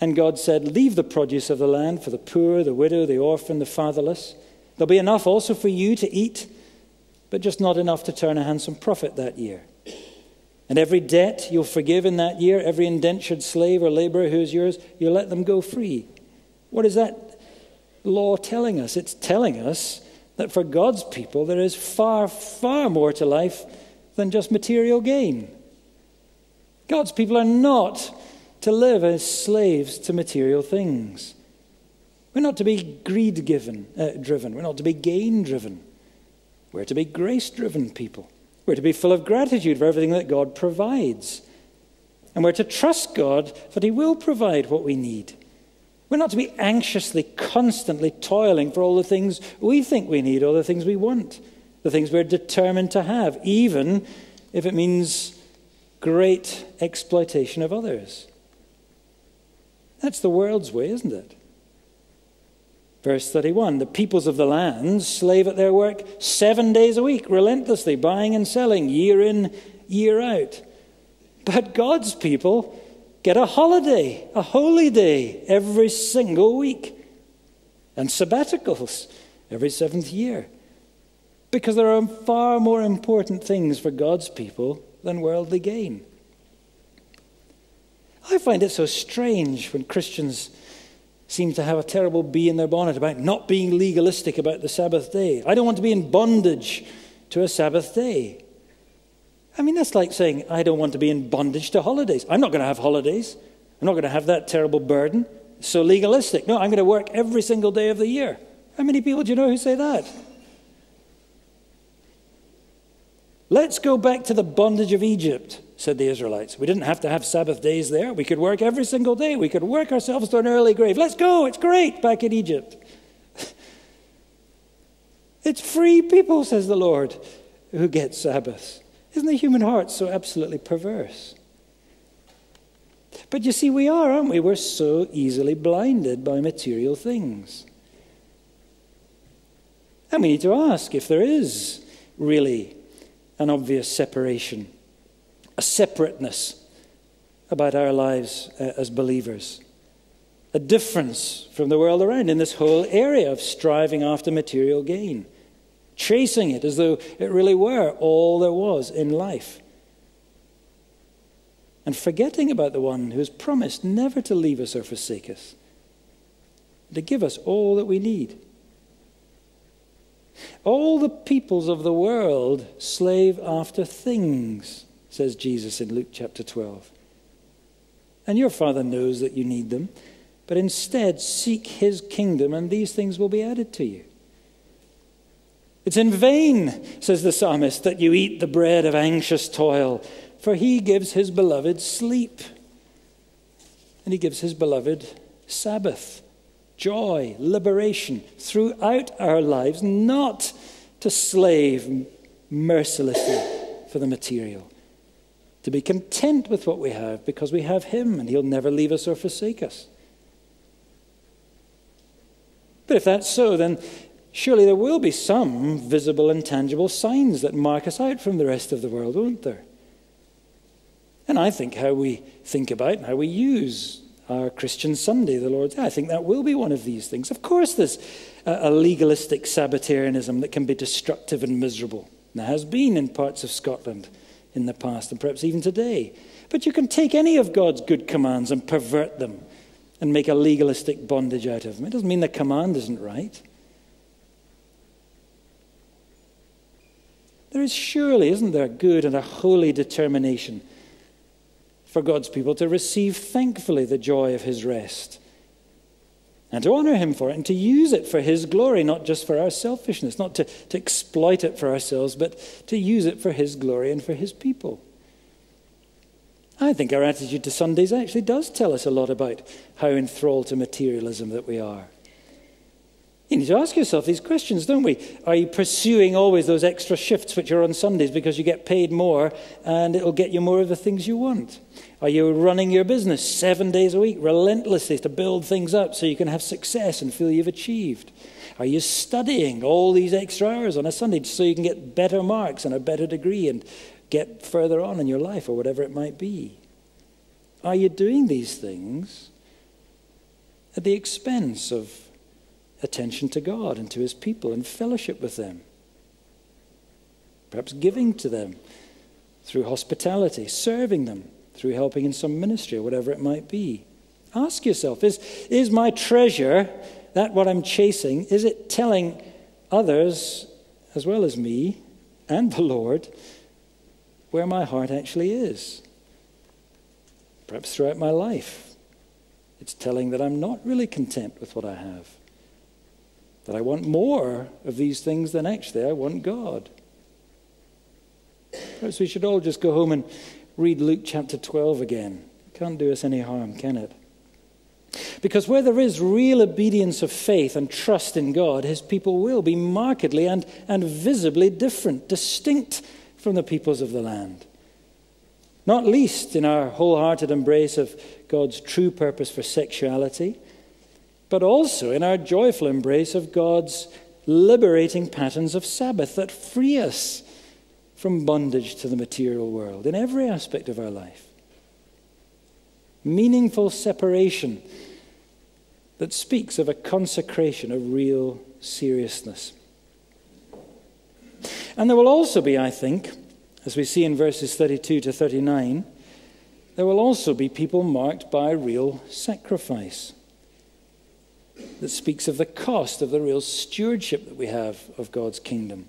And God said, Leave the produce of the land for the poor, the widow, the orphan, the fatherless. There'll be enough also for you to eat, but just not enough to turn a handsome profit that year. And every debt you'll forgive in that year, every indentured slave or laborer who is yours, you'll let them go free. What is that law telling us? It's telling us that for God's people, there is far, far more to life than just material gain. God's people are not to live as slaves to material things. We're not to be greed given, uh, driven. We're not to be gain driven. We're to be grace driven people. We're to be full of gratitude for everything that God provides. And we're to trust God that He will provide what we need. We're not to be anxiously, constantly toiling for all the things we think we need, all the things we want, the things we're determined to have, even if it means great exploitation of others. That's the world's way, isn't it? Verse 31 The peoples of the land slave at their work seven days a week, relentlessly buying and selling, year in, year out. But God's people get a holiday, a holy day, every single week, and sabbaticals every seventh year. Because there are far more important things for God's people than worldly gain. I find it so strange when Christians seem to have a terrible bee in their bonnet about not being legalistic about the Sabbath day. I don't want to be in bondage to a Sabbath day. I mean, that's like saying, I don't want to be in bondage to holidays. I'm not going to have holidays. I'm not going to have that terrible burden. so legalistic. No, I'm going to work every single day of the year. How many people do you know who say that? Let's go back to the bondage of Egypt, said the Israelites. We didn't have to have Sabbath days there. We could work every single day. We could work ourselves to an early grave. Let's go. It's great back in Egypt. it's free people, says the Lord, who get Sabbaths. Isn't the human heart so absolutely perverse? But you see, we are, aren't we? We're so easily blinded by material things. And we need to ask if there is really an obvious separation, a separateness about our lives uh, as believers, a difference from the world around in this whole area of striving after material gain, chasing it as though it really were all there was in life. And forgetting about the one who has promised never to leave us or forsake us, to give us all that we need. All the peoples of the world slave after things, says Jesus in Luke chapter 12. And your Father knows that you need them, but instead seek His kingdom, and these things will be added to you. It's in vain, says the psalmist, that you eat the bread of anxious toil, for He gives His beloved sleep, and He gives His beloved Sabbath, joy, liberation throughout our lives, not to slave mercilessly for the material to be content with what we have because we have Him and He'll never leave us or forsake us. But if that's so, then surely there will be some visible and tangible signs that mark us out from the rest of the world, won't there? And I think how we think about and how we use our Christian Sunday, the Lord's Day, I think that will be one of these things. Of course, there's a legalistic Sabbatarianism that can be destructive and miserable. There has been in parts of Scotland in the past and perhaps even today. But you can take any of God's good commands and pervert them and make a legalistic bondage out of them. It doesn't mean the command isn't right. There is surely, isn't there, a good and a holy determination for God's people to receive thankfully the joy of his rest and to honor him for it and to use it for his glory, not just for our selfishness, not to, to exploit it for ourselves, but to use it for his glory and for his people. I think our attitude to Sundays actually does tell us a lot about how enthralled to materialism that we are. You need to ask yourself these questions, don't we? Are you pursuing always those extra shifts which are on Sundays because you get paid more and it'll get you more of the things you want? Are you running your business seven days a week relentlessly to build things up so you can have success and feel you've achieved? Are you studying all these extra hours on a Sunday so you can get better marks and a better degree and get further on in your life or whatever it might be? Are you doing these things at the expense of attention to God and to his people and fellowship with them. Perhaps giving to them through hospitality, serving them through helping in some ministry or whatever it might be. Ask yourself is, is my treasure, that what I'm chasing, is it telling others as well as me and the Lord where my heart actually is? Perhaps throughout my life, it's telling that I'm not really content with what I have. That I want more of these things than actually I want God. Perhaps we should all just go home and read Luke chapter 12 again. It can't do us any harm, can it? Because where there is real obedience of faith and trust in God, his people will be markedly and, and visibly different, distinct from the peoples of the land. Not least in our wholehearted embrace of God's true purpose for sexuality but also in our joyful embrace of God's liberating patterns of Sabbath that free us from bondage to the material world in every aspect of our life. Meaningful separation that speaks of a consecration of real seriousness. And there will also be, I think, as we see in verses 32 to 39, there will also be people marked by real sacrifice that speaks of the cost of the real stewardship that we have of God's kingdom.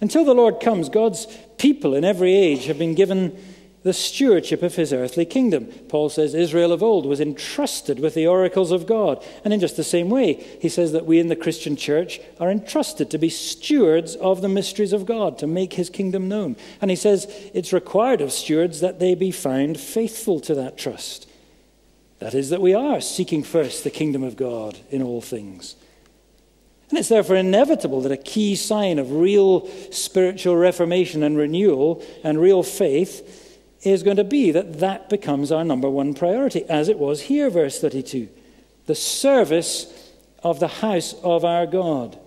Until the Lord comes, God's people in every age have been given the stewardship of his earthly kingdom. Paul says Israel of old was entrusted with the oracles of God. And in just the same way, he says that we in the Christian church are entrusted to be stewards of the mysteries of God, to make his kingdom known. And he says it's required of stewards that they be found faithful to that trust. That is, that we are seeking first the kingdom of God in all things. And it's therefore inevitable that a key sign of real spiritual reformation and renewal and real faith is going to be that that becomes our number one priority, as it was here, verse 32. The service of the house of our God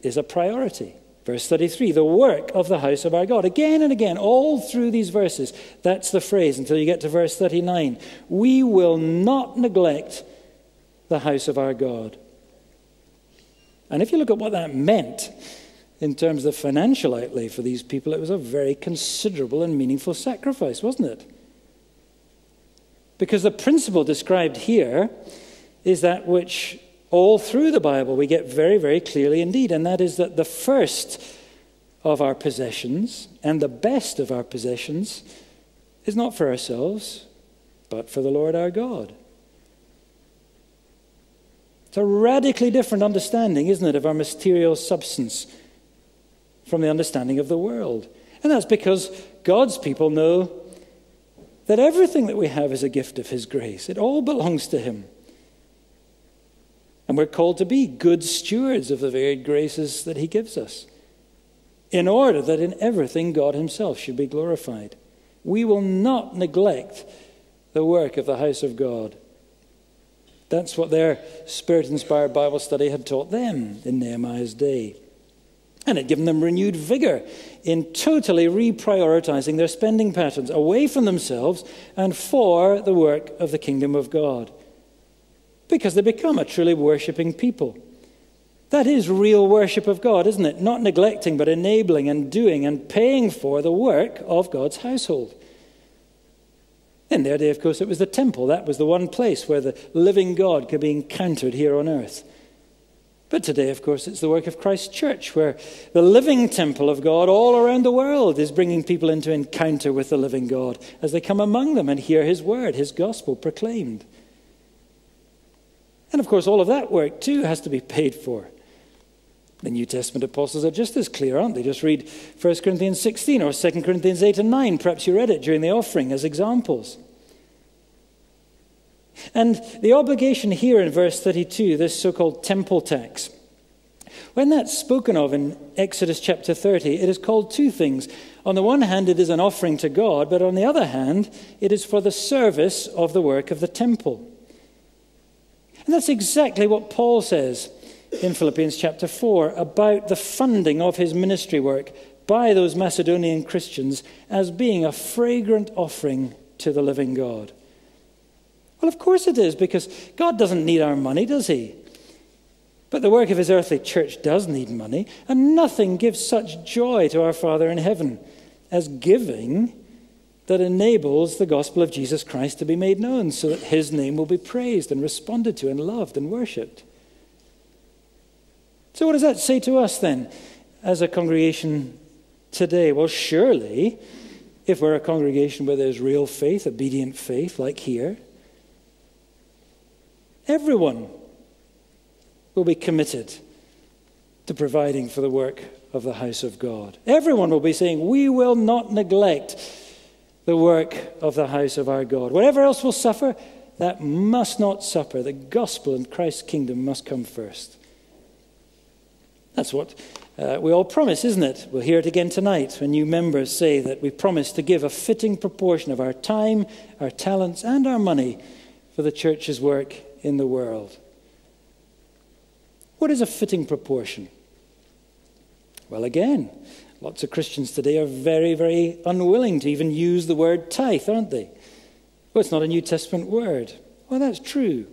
is a priority. Verse 33, the work of the house of our God. Again and again, all through these verses, that's the phrase until you get to verse 39. We will not neglect the house of our God. And if you look at what that meant in terms of financial outlay for these people, it was a very considerable and meaningful sacrifice, wasn't it? Because the principle described here is that which all through the Bible we get very, very clearly indeed, and that is that the first of our possessions and the best of our possessions is not for ourselves, but for the Lord our God. It's a radically different understanding, isn't it, of our material substance from the understanding of the world. And that's because God's people know that everything that we have is a gift of His grace, it all belongs to Him. And we're called to be good stewards of the varied graces that He gives us, in order that in everything God Himself should be glorified. We will not neglect the work of the house of God. That's what their spirit inspired Bible study had taught them in Nehemiah's day. And it given them renewed vigor in totally reprioritizing their spending patterns away from themselves and for the work of the kingdom of God because they become a truly worshipping people. That is real worship of God, isn't it? Not neglecting, but enabling and doing and paying for the work of God's household. In their day, of course, it was the temple. That was the one place where the living God could be encountered here on earth. But today, of course, it's the work of Christ's church, where the living temple of God all around the world is bringing people into encounter with the living God as they come among them and hear his word, his gospel proclaimed. And of course, all of that work too has to be paid for. The New Testament apostles are just as clear, aren't they? Just read 1 Corinthians 16 or 2 Corinthians 8 and 9. Perhaps you read it during the offering as examples. And the obligation here in verse 32, this so called temple tax, when that's spoken of in Exodus chapter 30, it is called two things. On the one hand, it is an offering to God, but on the other hand, it is for the service of the work of the temple. And that's exactly what Paul says in Philippians chapter 4 about the funding of his ministry work by those Macedonian Christians as being a fragrant offering to the living God. Well, of course it is, because God doesn't need our money, does he? But the work of his earthly church does need money, and nothing gives such joy to our Father in heaven as giving that enables the gospel of Jesus Christ to be made known so that his name will be praised and responded to and loved and worshipped. So, what does that say to us then as a congregation today? Well, surely, if we're a congregation where there's real faith, obedient faith, like here, everyone will be committed to providing for the work of the house of God. Everyone will be saying, We will not neglect the work of the house of our God. Whatever else will suffer, that must not suffer. The gospel and Christ's kingdom must come first. That's what uh, we all promise, isn't it? We'll hear it again tonight when new members say that we promise to give a fitting proportion of our time, our talents, and our money for the church's work in the world. What is a fitting proportion? Well, again, Lots of Christians today are very, very unwilling to even use the word tithe, aren't they? Well, it's not a New Testament word. Well, that's true.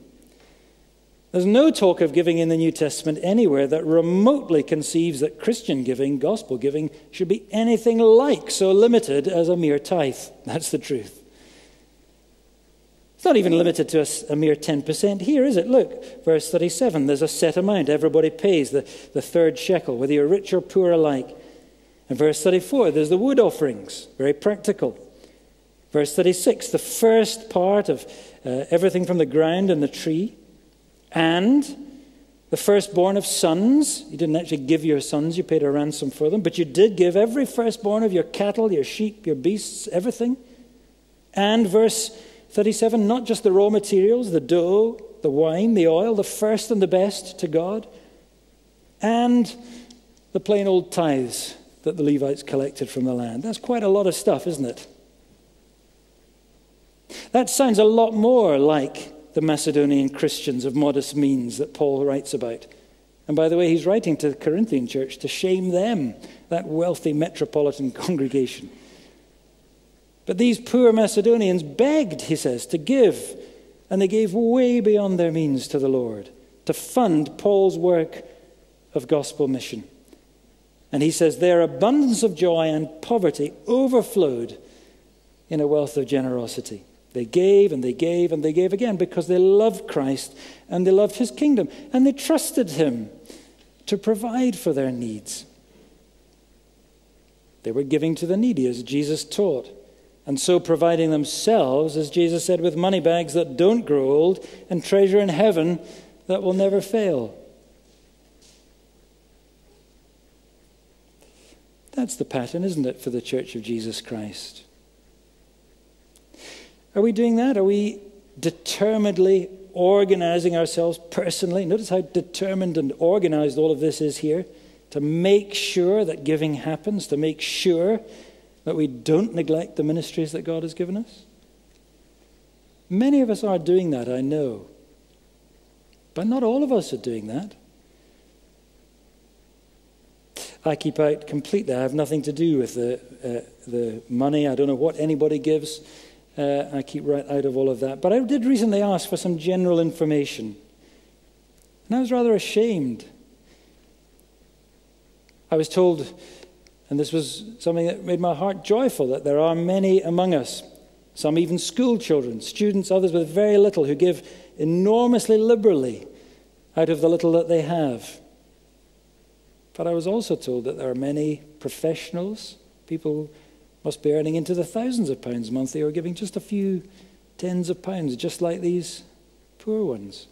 There's no talk of giving in the New Testament anywhere that remotely conceives that Christian giving, gospel giving, should be anything like so limited as a mere tithe. That's the truth. It's not even limited to a, a, mere 10% here, is it? Look, verse 37 there's a set amount. Everybody pays the, the third shekel, whether you're rich or poor alike. In verse 34, there's the wood offerings, very practical. Verse 36, the first part of uh, everything from the ground and the tree, and the firstborn of sons. You didn't actually give your sons, you paid a ransom for them, but you did give every firstborn of your cattle, your sheep, your beasts, everything. And verse 37, not just the raw materials, the dough, the wine, the oil, the first and the best to God, and the plain old tithes that the Levites collected from the land. That's quite a lot of stuff, isn't it? That sounds a lot more like the Macedonian Christians of modest means that Paul writes about. And by the way, he's writing to the Corinthian church to shame them, that wealthy metropolitan congregation. But these poor Macedonians begged, he says, to give, and they gave way beyond their means to the Lord to fund Paul's work of gospel mission. And he says, Their abundance of joy and poverty overflowed in a wealth of generosity. They gave and they gave and they gave again because they loved Christ and they loved his kingdom and they trusted him to provide for their needs. They were giving to the needy, as Jesus taught, and so providing themselves, as Jesus said, with money bags that don't grow old and treasure in heaven that will never fail. That's the pattern, isn't it, for the Church of Jesus Christ? Are we doing that? Are we determinedly organizing ourselves personally? Notice how determined and organized all of this is here to make sure that giving happens, to make sure that we don't neglect the ministries that God has given us. Many of us are doing that, I know. But not all of us are doing that. I keep out completely. I have nothing to do with the, uh, the money. I don't know what anybody gives. Uh, I keep right out of all of that. But I did recently ask for some general information. And I was rather ashamed. I was told, and this was something that made my heart joyful, that there are many among us, some even school children, students, others with very little, who give enormously liberally out of the little that they have. But I was also told that there are many professionals, people must be earning into the thousands of pounds monthly or giving just a few tens of pounds, just like these poor ones.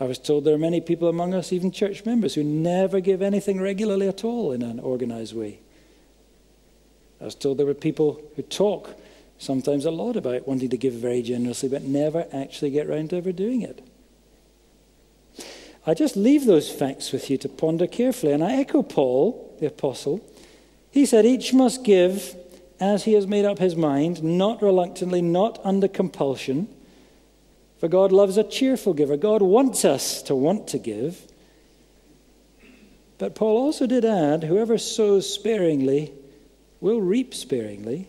I was told there are many people among us, even church members, who never give anything regularly at all in an organized way. I was told there were people who talk sometimes a lot about wanting to give very generously, but never actually get round to ever doing it. I just leave those facts with you to ponder carefully. And I echo Paul, the apostle. He said, Each must give as he has made up his mind, not reluctantly, not under compulsion. For God loves a cheerful giver. God wants us to want to give. But Paul also did add whoever sows sparingly will reap sparingly,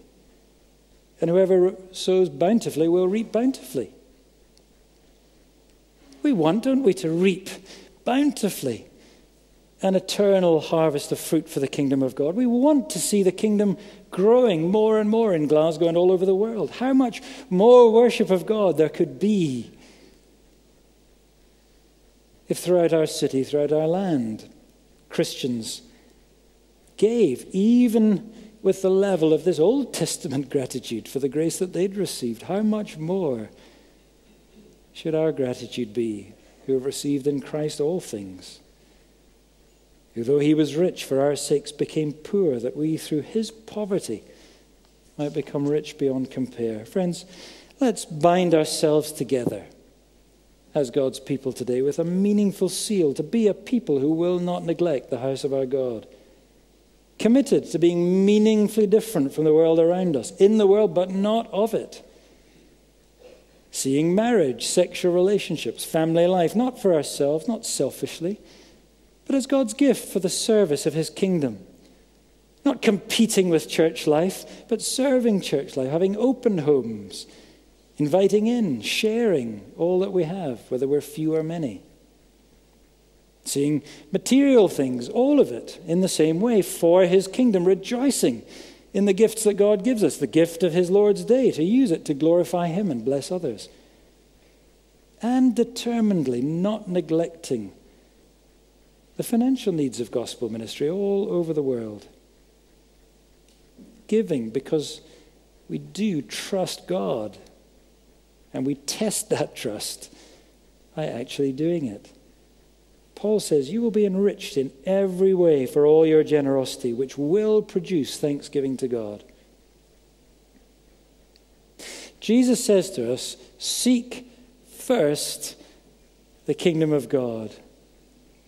and whoever sows bountifully will reap bountifully. We want, don't we, to reap bountifully an eternal harvest of fruit for the kingdom of God. We want to see the kingdom growing more and more in Glasgow and all over the world. How much more worship of God there could be if throughout our city, throughout our land, Christians gave, even with the level of this Old Testament gratitude for the grace that they'd received. How much more should our gratitude be, who have received in Christ all things, who, though he was rich, for our sakes became poor, that we, through his poverty, might become rich beyond compare. Friends, let's bind ourselves together as God's people today with a meaningful seal to be a people who will not neglect the house of our God. Committed to being meaningfully different from the world around us, in the world, but not of it seeing marriage, sexual relationships, family life, not for ourselves, not selfishly, but as God's gift for the service of His kingdom. Not competing with church life, but serving church life, having open homes, inviting in, sharing all that we have, whether we're few or many. Seeing material things, all of it, in the same way, for His kingdom, rejoicing in the gifts that God gives us, the gift of His Lord's day, to use it to glorify Him and bless others. And determinedly not neglecting the financial needs of gospel ministry all over the world. Giving because we do trust God and we test that trust by actually doing it. Paul says, You will be enriched in every way for all your generosity, which will produce thanksgiving to God. Jesus says to us, Seek first the kingdom of God.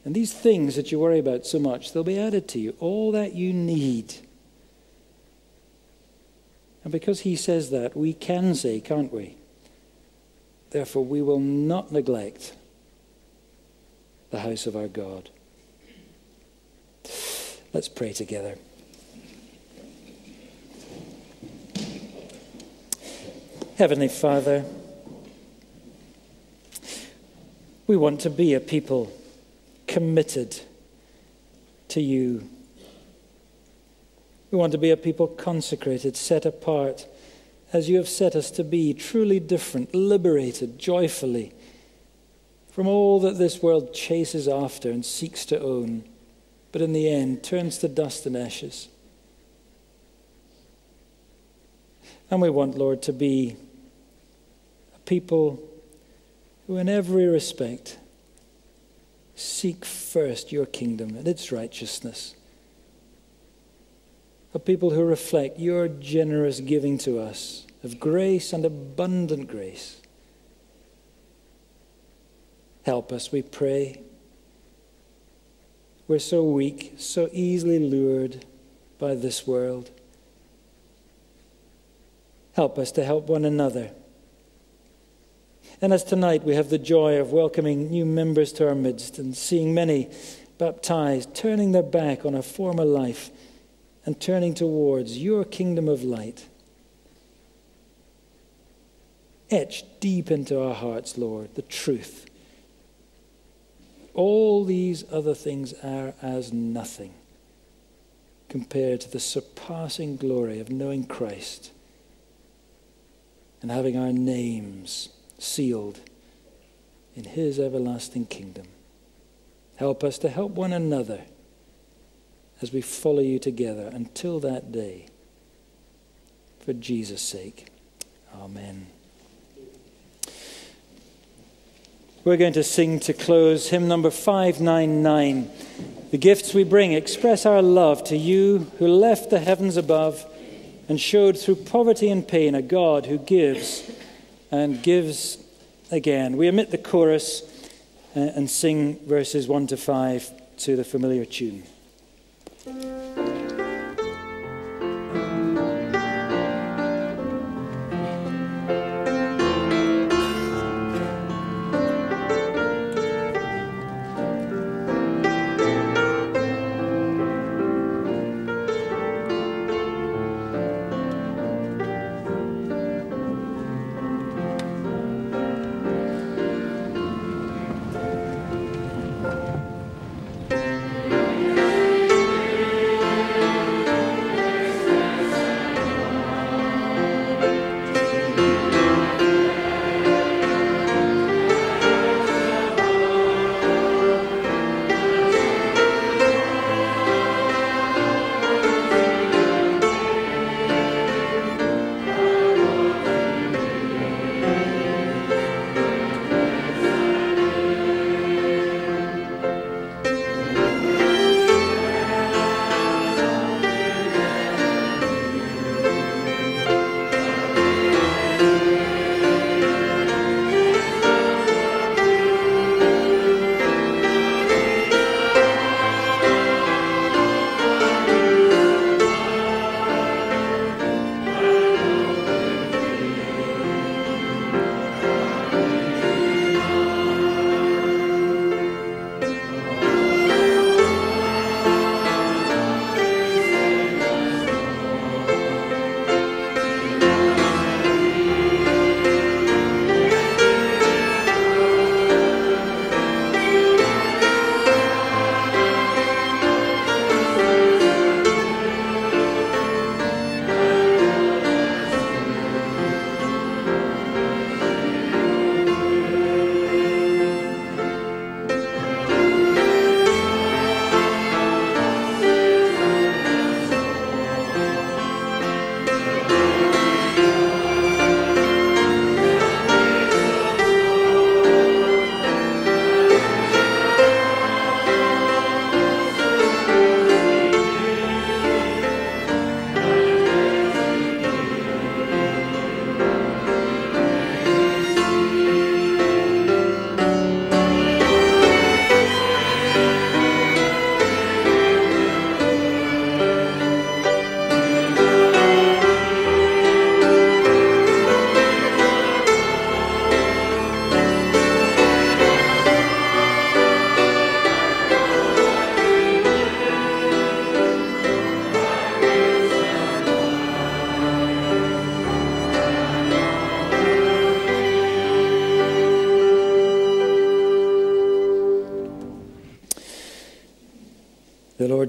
And these things that you worry about so much, they'll be added to you. All that you need. And because he says that, we can say, can't we? Therefore, we will not neglect the house of our God. Let's pray together. Heavenly Father, we want to be a people committed to you. We want to be a people consecrated, set apart, as you have set us to be, truly different, liberated, joyfully from all that this world chases after and seeks to own, but in the end turns to dust and ashes. And we want, Lord, to be a people who, in every respect, seek first your kingdom and its righteousness. A people who reflect your generous giving to us of grace and abundant grace Help us, we pray. We're so weak, so easily lured by this world. Help us to help one another. And as tonight we have the joy of welcoming new members to our midst and seeing many baptized, turning their back on a former life and turning towards your kingdom of light. Etch deep into our hearts, Lord, the truth. All these other things are as nothing compared to the surpassing glory of knowing Christ and having our names sealed in his everlasting kingdom. Help us to help one another as we follow you together until that day. For Jesus' sake. Amen. We're going to sing to close hymn number 599. The gifts we bring express our love to you who left the heavens above and showed through poverty and pain a God who gives and gives again. We omit the chorus uh, and sing verses 1 to 5 to the familiar tune.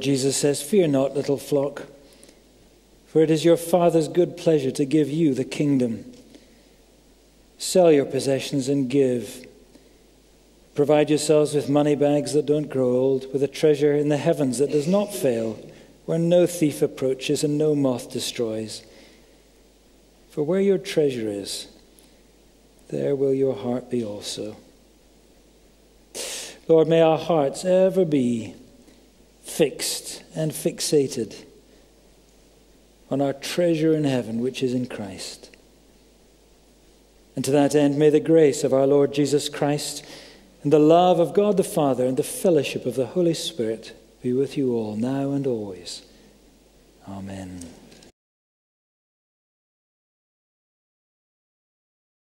Jesus says, Fear not, little flock, for it is your Father's good pleasure to give you the kingdom. Sell your possessions and give. Provide yourselves with money bags that don't grow old, with a treasure in the heavens that does not fail, where no thief approaches and no moth destroys. For where your treasure is, there will your heart be also. Lord, may our hearts ever be fixed and fixated on our treasure in heaven, which is in Christ. And to that end, may the grace of our Lord Jesus Christ and the love of God the Father and the fellowship of the Holy Spirit be with you all, now and always. Amen.